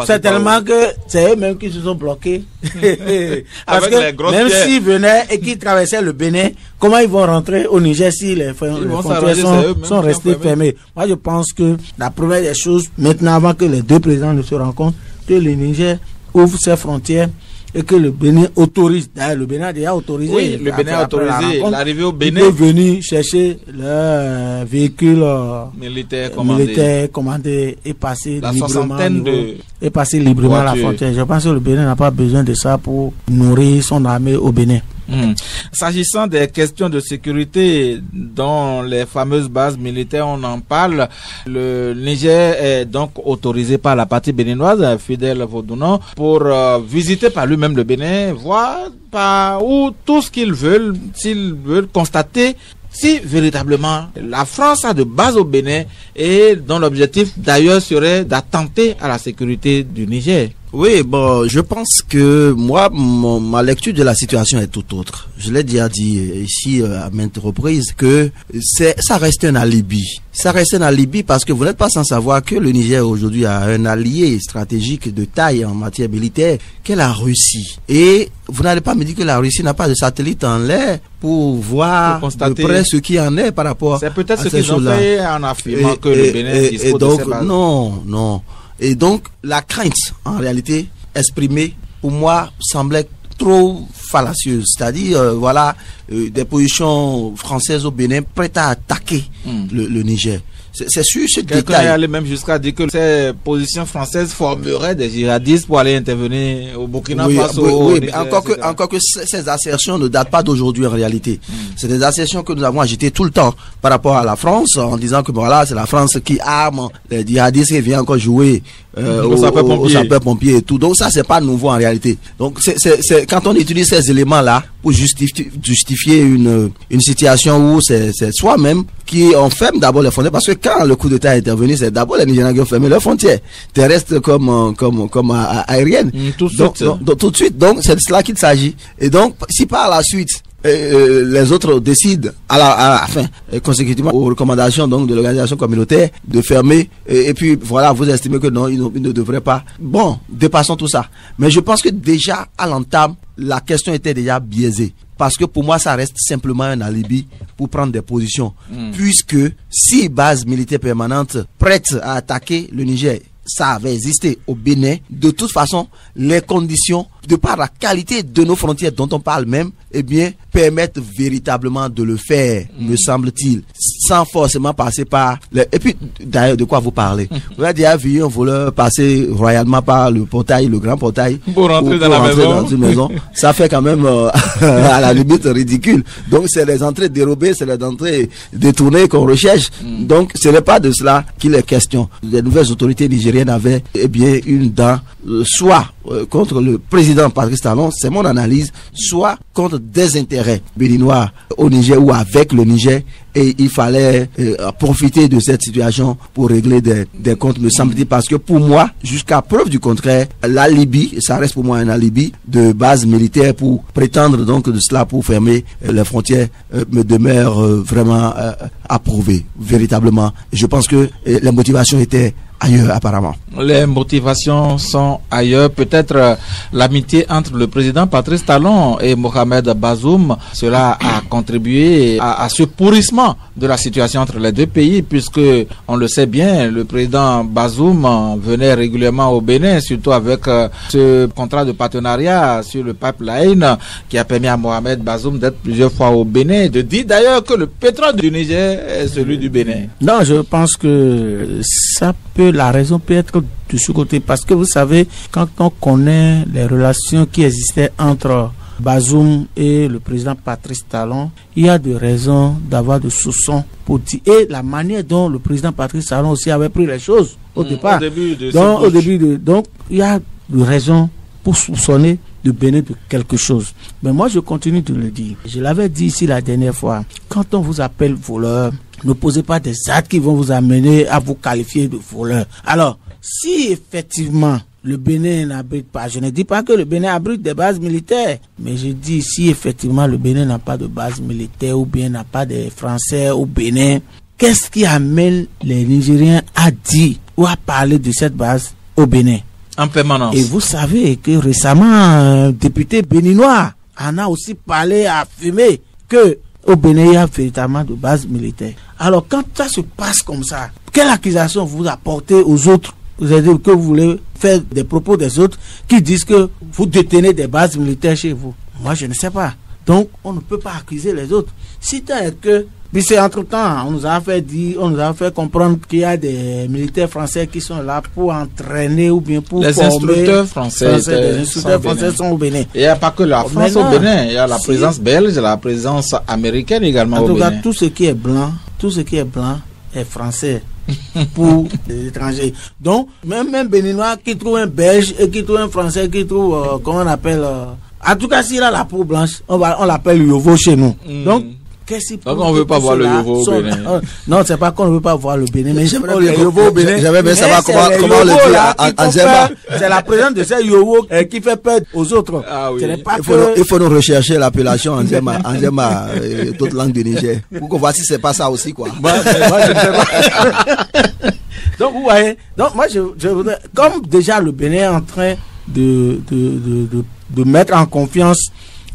C'est tellement que c'est eux-mêmes qui se sont bloqués. Parce que même s'ils venaient et qu'ils traversaient le Bénin, comment ils vont rentrer au Niger si les, frontières sont, sont restées fermées? Moi, je pense que la première des choses, maintenant, avant que les deux présidents ne se rencontrent, que le Niger ouvre ses frontières et que le Bénin autorise, d'ailleurs le Bénin a déjà autorisé. Oui, le Bénin a autorisé l'arrivée au Bénin. Ils peuvent venir chercher leur véhicule euh, militaire commandé. militaire commandé et passer La librement, de et passer librement à la frontière. Je pense que le Bénin n'a pas besoin de ça pour nourrir son armée au Bénin. Hmm. S'agissant des questions de sécurité dans les fameuses bases militaires, on en parle. Le Niger est donc autorisé par la partie béninoise, fidèle Vaudounan, pour euh, visiter par lui-même le Bénin, voir par où tout ce qu'ils veulent, s'ils veulent constater si véritablement la France a de base au Bénin et dont l'objectif d'ailleurs serait d'attenter à la sécurité du Niger. Oui, bon, je pense que moi, mon- ma lecture de la situation est tout autre. Je l'ai déjà dit ici euh, à maintes reprises que c'est, ça reste un alibi. Ça reste un alibi parce que vous n'êtes pas sans savoir que le Niger aujourd'hui a un allié stratégique de taille en matière militaire, qu'est la Russie. Et vous n'allez pas me dire que la Russie n'a pas de satellite en l'air pour voir Pour de près ce qui en est par rapport C'est peut-être à ce ces qu'ils ont choses-là. fait en affirmant Et- que le Bénin et- dispose et donc, de ces bases. Non, non. Et donc, la crainte, en réalité, exprimée, pour moi, semblait trop fallacieuse. C'est-à-dire, euh, voilà, euh, des positions françaises au Bénin prêtes à attaquer Hmm. le, le Niger. C'est sûr ce Quelqu'un est détail. allé même jusqu'à dire que ces positions françaises formeraient des djihadistes pour aller intervenir au Burkina Oui, Faso. oui, au oui, mais Niger, encore que, encore que ces assertions ne datent pas d'aujourd'hui en réalité. Hmm. C'est des assertions que nous avons agitées tout le temps par rapport à la France en disant que voilà, c'est la France qui arme les djihadistes et vient encore jouer euh, Aux sapeurs-pompiers. aux sapeurs-pompiers et tout. Donc ça, c'est pas nouveau en réalité. Donc c'est, quand on utilise ces éléments-là pour justifier, justifier une, une situation où c'est, soi-même qui enferme d'abord les frontières parce que quand le coup d'État est intervenu, c'est d'abord les Nigériens qui ont fermé leurs frontières terrestres comme, euh, comme, comme a- aériennes. Mm, tout de Donc, suite. donc- donc, tout de suite. Donc, c'est de cela qu'il s'agit. Et donc, si par la suite, euh, euh, les autres décident, à la, à la- enfin, euh, consécutivement aux recommandations donc de l'organisation communautaire, de fermer, et, et puis voilà, vous estimez que non, ils, ils ne devraient pas. Bon, dépassons tout ça. Mais je pense que déjà, à l'entame, la question était déjà biaisée. Parce que pour moi, ça reste simplement un alibi pour prendre des positions. Mm. Puisque si base militaire permanente prête à attaquer le Niger, ça avait existé au Bénin. De toute façon, les conditions, de par la qualité de nos frontières dont on parle même, eh bien, permettent véritablement de le faire, me semble-t-il, sans forcément passer par... les- Et puis, d'ailleurs, de quoi vous parlez Vous avez déjà vu un voleur passer royalement par le portail, le grand portail, Pour rentrer dans la maison. dans une maison. Ça fait quand même, euh, à la limite, ridicule. Donc, c'est les entrées dérobées, c'est les entrées détournées qu'on recherche. Donc, ce n'est pas de cela qu'il est question. Les nouvelles autorités nigériennes avaient, eh bien, une dent, euh, soit euh, contre le président Patrice Talon, c'est mon analyse, soit contre des intérêts béninois au Niger ou avec le Niger. Et il fallait euh, profiter de cette situation pour régler des, comptes, me semble-t-il, parce que pour moi, jusqu'à preuve du contraire, l'alibi, ça reste pour moi un alibi de base militaire pour prétendre donc de cela pour fermer euh, les frontières euh, me demeure vraiment approuvé, véritablement. Je pense que les motivations étaient ailleurs apparemment. Les motivations sont ailleurs. Peut-être euh, l'amitié entre le président Patrice Talon et Mohamed Bazoum, cela a contribué à, à ce pourrissement de la situation entre les deux pays, puisque on le sait bien, le président Bazoum venait régulièrement au Bénin, surtout avec euh, ce contrat de partenariat sur le pipeline qui a permis à Mohamed Bazoum d'être plusieurs fois au Bénin, de dire d'ailleurs que le pétrole du Niger est celui du Bénin. Non, je pense que ça peut, la raison peut être de ce côté. Parce que vous savez, quand on connaît les relations qui existaient entre Bazoum et le président Patrice Talon, il y a des raisons d'avoir de soupçons pour dire- et la manière dont le président Patrice Talon aussi avait pris les choses au Mm, départ. Au début de Donc, au bouche. début de, donc, il y a des raisons pour soupçonner de Bénin de quelque chose. Mais moi, je continue de le dire. Je l'avais dit ici la dernière fois. Quand on vous appelle voleur, ne posez pas des actes qui vont vous amener à vous qualifier de voleur. Alors, si effectivement le Bénin n'abrite pas, je ne dis pas que le Bénin abrite des bases militaires, mais je dis si effectivement le Bénin n'a pas de base militaire ou bien n'a pas de Français au Bénin, qu'est-ce qui amène les Nigériens à dire ou à parler de cette base au Bénin? En permanence. Et vous savez que récemment, un député béninois en a aussi parlé, a affirmé que au Bénin, il y a véritablement de base militaire. Alors, quand ça se passe comme ça, quelle accusation vous apportez aux autres? Dit que vous voulez faire des propos des autres qui disent que vous détenez des bases militaires chez vous. Moi, je ne sais pas. Donc, on ne peut pas accuser les autres. Tant que puis c'est entre-temps, on nous a fait dire, on nous a fait comprendre qu'il y a des militaires français qui sont là pour entraîner ou bien pour les former. instructeurs français, les instructeurs français sont au Bénin. Et il n'y a pas que la France au Bénin, il y a la présence belge, la présence américaine également en au tout Bénin. cas, tout ce qui est blanc, tout ce qui est blanc est français pour les étrangers. Donc, même un béninois qui trouve un belge et qui trouve un français qui trouve, euh, comment on appelle, euh, en tout cas, s'il a la peau blanche, on, va, on l'appelle Yovo chez nous. Mm. Donc, qu'est-ce qu'il Donc on veut pas voir le Yovo au Bénin. euh, non, c'est pas qu'on ne veut pas voir le Bénin, mais J'aimerais bien qu'on- Yovo au Bénin. j'aimerais bien savoir c'est comment- le en- peur. C'est la présence de ces Yovo qui fait peur aux autres. Ah oui. Il faut, nous, rechercher l'appellation en Zema, en euh, toute langue du Niger. Pour qu'on voit si c'est pas ça aussi, quoi. Moi, moi, je ne sais pas. donc, vous voyez, donc moi, je, je voudrais, comme déjà le Bénin est en train de, de, de, de, de mettre en confiance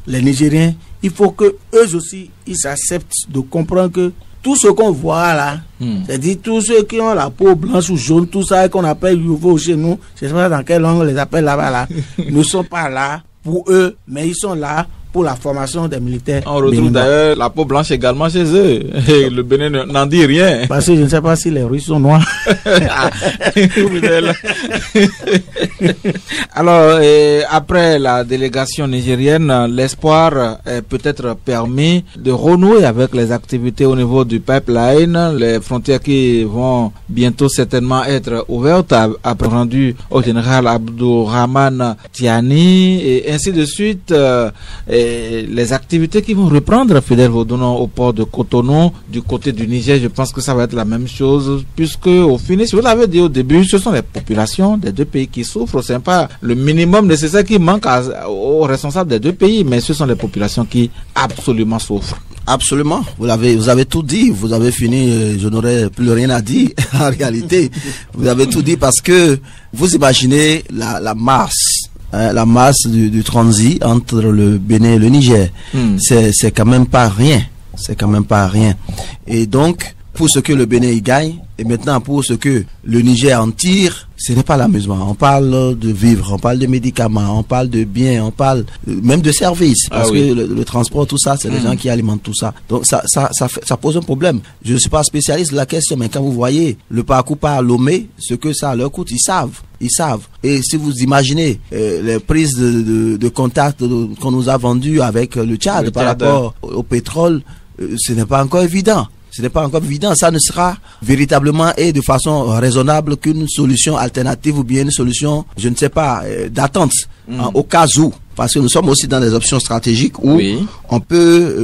les Nigériens, il faut que eux aussi, ils acceptent de comprendre que tout ce qu'on voit là, Hmm. c'est-à-dire tous ceux qui ont la peau blanche ou jaune, tout ça qu'on appelle Youvo chez nous, je ne sais pas dans quelle langue on les appelle là-bas, là, ne sont pas là pour eux, mais ils sont là pour la formation des militaires. On retrouve d'ailleurs la peau blanche également chez eux. Et le Bénin ne- n'en dit rien. Parce que je ne sais pas si les Russes sont noirs. Là. Alors, euh, après la délégation nigérienne, l'espoir est peut-être permis de renouer avec les activités au niveau du pipeline, les frontières qui vont bientôt certainement être ouvertes, après rendu au général Abdourahman Tiani, et ainsi de suite. euh, et les activités qui vont reprendre, Fidel Vaudonon, au port de Cotonou, du côté du Niger, je pense que ça va être la même chose, puisque au finish, vous l'avez dit au début, ce sont les populations des deux pays qui souffrent. C'est pas le minimum nécessaire qui manque aux responsables des deux pays, mais ce sont les populations qui absolument souffrent. Absolument. Vous avez, vous avez tout dit. Vous avez fini. euh, Je n'aurais plus rien à dire. En réalité, vous avez tout dit parce que vous imaginez la masse, hein, la masse du, du transit entre le Bénin et le Niger. Hmm. C'est quand même pas rien. C'est quand même pas rien. Et donc, pour ce que le Bénin y gagne, et maintenant pour ce que le Niger en tire, ce n'est pas l'amusement. On parle de vivre, on parle de médicaments, on parle de biens, on parle euh, même de services. Ah Parce oui. que le, le transport, tout ça, c'est les gens qui alimentent tout ça. Donc ça, ça, ça, pose un problème. Je ne suis pas spécialiste de la question, mais quand vous voyez le parcours par Lomé, ce que ça leur coûte, ils savent. Ils savent. Et si vous imaginez euh, les prises de, de, de contact qu'on nous a vendues avec le Tchad Le par Tchad. rapport au, au pétrole, euh, ce n'est pas encore évident. Ce n'est pas encore évident. Ça ne sera véritablement et de façon raisonnable qu'une solution alternative ou bien une solution, je ne sais pas, euh, d'attente hein, au cas où. Parce que nous sommes aussi dans des options stratégiques où Oui. on peut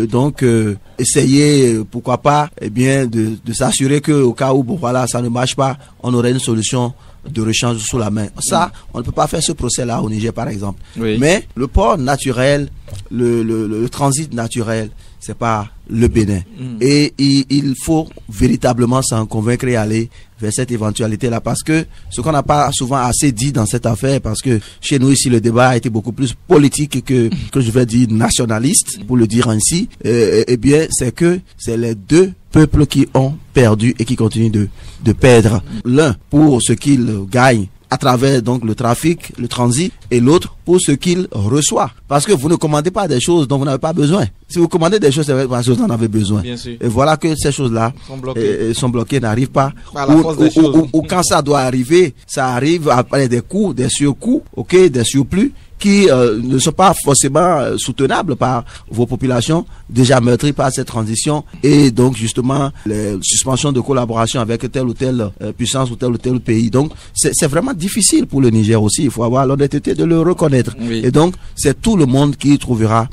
euh, donc euh, essayer, pourquoi pas, eh bien, de, de s'assurer que au cas où, bon, voilà, ça ne marche pas, on aurait une solution de rechange sous la main. Ça, on ne peut pas faire ce procès-là au Niger, par exemple. Oui. Mais le port naturel, le, le, le transit naturel, c'est pas le Bénin. Mm. Et il, il faut véritablement s'en convaincre et aller vers cette éventualité-là. Parce que ce qu'on n'a pas souvent assez dit dans cette affaire, parce que chez nous ici, le débat a été beaucoup plus politique que, que je vais dire nationaliste, pour le dire ainsi, euh, eh bien, c'est que c'est les deux peuples qui ont perdu et qui continuent de, de perdre. L'un pour ce qu'il gagne à travers donc le trafic, le transit, et l'autre pour ce qu'il reçoit. Parce que vous ne commandez pas des choses dont vous n'avez pas besoin. Si vous commandez des choses, c'est parce que vous en avez besoin. Bien sûr. Et voilà que ces choses-là Sont bloquées. euh, sont bloquées, n'arrivent pas. Par la ou, force des ou- choses. ou- ou quand ça doit arriver, ça arrive après des coûts, des surcoûts, ok, des surplus qui euh, ne sont pas forcément euh, soutenables par vos populations déjà meurtries par cette transition et donc justement les suspensions de collaboration avec telle ou telle euh, puissance ou tel ou tel pays. Donc c'est vraiment difficile pour le Niger aussi. Il faut avoir l'honnêteté de le reconnaître. Oui. Et donc c'est tout le monde qui trouvera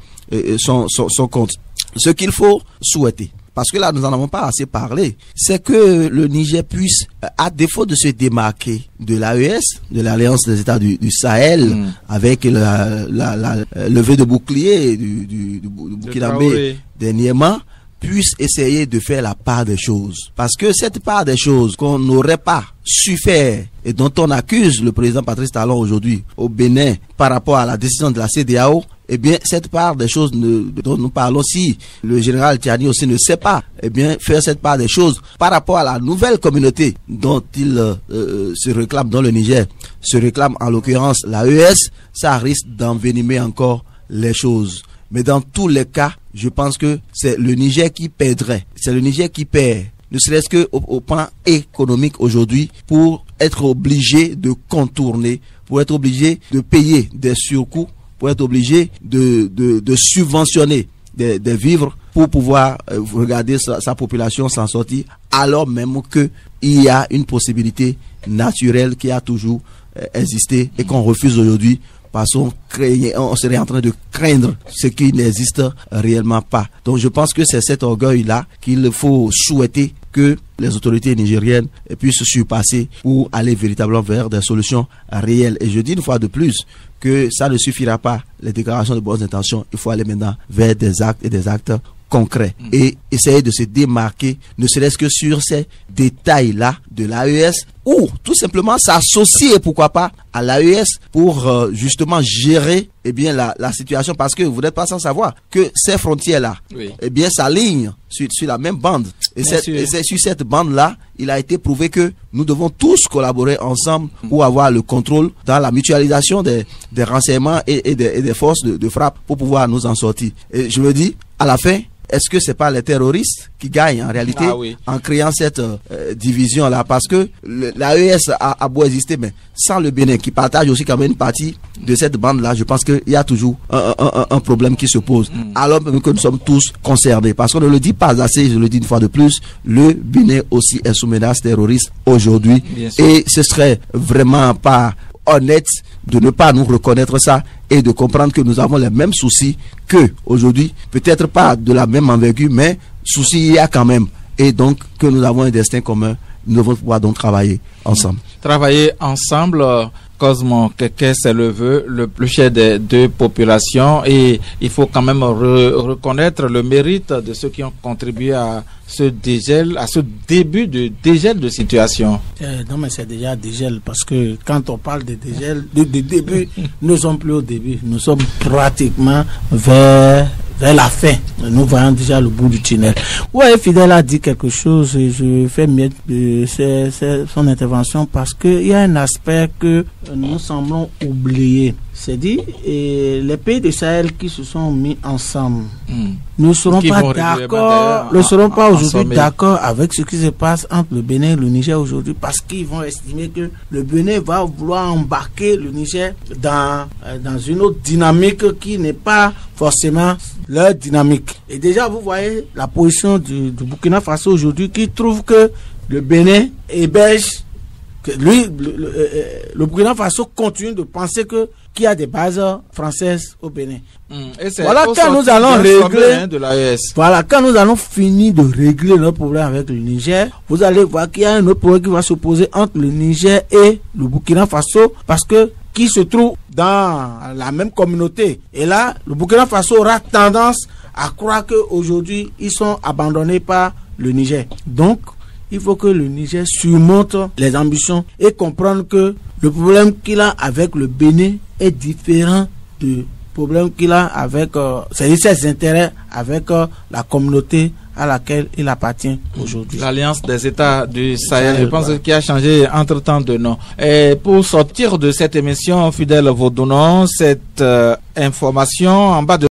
son, son, son compte. Ce qu'il faut souhaiter, parce que là nous n'en avons pas assez parlé, c'est que le Niger puisse, euh, à défaut de se démarquer de l'AES, de l'Alliance des États du, du Sahel, Mm. avec la, la, la euh, levée de bouclier du, du, dernièrement, puisse essayer de faire la part des choses. Parce que cette part des choses qu'on n'aurait pas su faire et dont on accuse le président Patrice Talon aujourd'hui au Bénin par rapport à la décision de la CDAO, eh bien, cette part des choses dont nous parlons, si le général Tiani aussi ne sait pas, eh bien, faire cette part des choses par rapport à la nouvelle communauté dont il euh, euh, se réclame dans le Niger, se réclame en l'occurrence l'AES, ça risque d'envenimer encore les choses. Mais dans tous les cas, je pense que c'est le Niger qui perdrait. C'est le Niger qui perd ne serait-ce que au, plan économique aujourd'hui, pour être obligé de contourner, pour être obligé de payer des surcoûts, pour être obligé de, de, subventionner des, vivres pour pouvoir euh, regarder sa, population s'en sortir, alors même qu'il y a une possibilité naturelle qui a toujours euh, existé et qu'on refuse aujourd'hui parce qu'on on serait en train de craindre ce qui n'existe réellement pas. Donc je pense que c'est cet orgueil-là qu'il faut souhaiter que les autorités nigériennes puissent surpasser pour aller véritablement vers des solutions réelles. Et je dis une fois de plus que ça ne suffira pas, les déclarations de bonnes intentions. Il faut aller maintenant vers des actes et des actes concrets mm. et essayer de se démarquer, ne serait-ce que sur ces détails-là de l'AES ou tout simplement s'associer, pourquoi pas, à l'AES pour euh, justement gérer eh bien, la, la, situation parce que vous n'êtes pas sans savoir que ces frontières-là, eh bien, s'alignent sur, sur, la même bande. Et c'est sur cette bande-là, il a été prouvé que nous devons tous collaborer ensemble mm. pour avoir le contrôle dans la mutualisation des, des renseignements et, et, des, et des, forces de, de frappe pour pouvoir nous en sortir. Et je me dis, à la fin, est-ce que c'est pas les terroristes qui gagnent en réalité ah en créant cette euh, division là parce que l'AES a, a, beau exister mais sans le Bénin qui partage aussi quand même une partie de cette bande là je pense qu'il y a toujours un, un, un, problème qui se pose. Mm. alors même que nous sommes tous concernés. Parce qu'on ne le dit pas assez je le dis une fois de plus le Bénin aussi est sous menace terroriste aujourd'hui. Et ce serait vraiment pas honnête de ne pas nous reconnaître ça et de comprendre que nous avons les mêmes soucis que aujourd'hui, peut-être pas de la même envergure, mais soucis il y a quand même. Et donc que nous avons un destin commun, nous devons pouvoir donc travailler ensemble. Travailler ensemble. Cosmo Keke, c'est le vœu le plus cher des deux populations et il faut quand même reconnaître le mérite de ceux qui ont contribué à ce dégel, à ce début de dégel de situation. Euh, Non, mais c'est déjà dégel parce que quand on parle de dégel, de, de début, nous ne sommes plus au début, nous sommes pratiquement vers vers la fin. Nous voyons déjà le bout du tunnel. Ouais, Fidel a dit quelque chose et je fais mieux de son intervention parce qu'il y a un aspect que nous semblons oublier. C'est dit, et les pays de Sahel qui se sont mis ensemble hmm. ne seront pas d'accord, ne seront pas aujourd'hui d'accord avec ce qui se passe entre le Bénin et le Niger aujourd'hui parce qu'ils vont estimer que le Bénin va vouloir embarquer le Niger dans, euh, dans une autre dynamique qui n'est pas forcément leur dynamique. Et déjà, vous voyez la position du, du Burkina Faso aujourd'hui qui trouve que le Bénin héberge lui, le, euh, le, Burkina Faso continue de penser que qu'il y a des bases françaises au Bénin. Hmm. voilà quand nous allons régler de voilà quand nous allons finir de régler notre problème avec le Niger, vous allez voir qu'il y a un autre problème qui va s'opposer entre le Niger et le Burkina Faso parce que qui se trouve dans la même communauté. Et là, le Burkina Faso aura tendance à croire qu'aujourd'hui, ils sont abandonnés par le Niger. Donc, il faut que le Niger surmonte les ambitions et comprendre que le problème qu'il a avec le Bénin est différent du problème qu'il a avec euh, ses intérêts avec euh, la communauté à laquelle il appartient aujourd'hui. L'Alliance des États du Sahel, je pense qu'il a changé entre-temps de nom. Et pour sortir de cette émission, fidèle vous donnons cette euh, information en bas de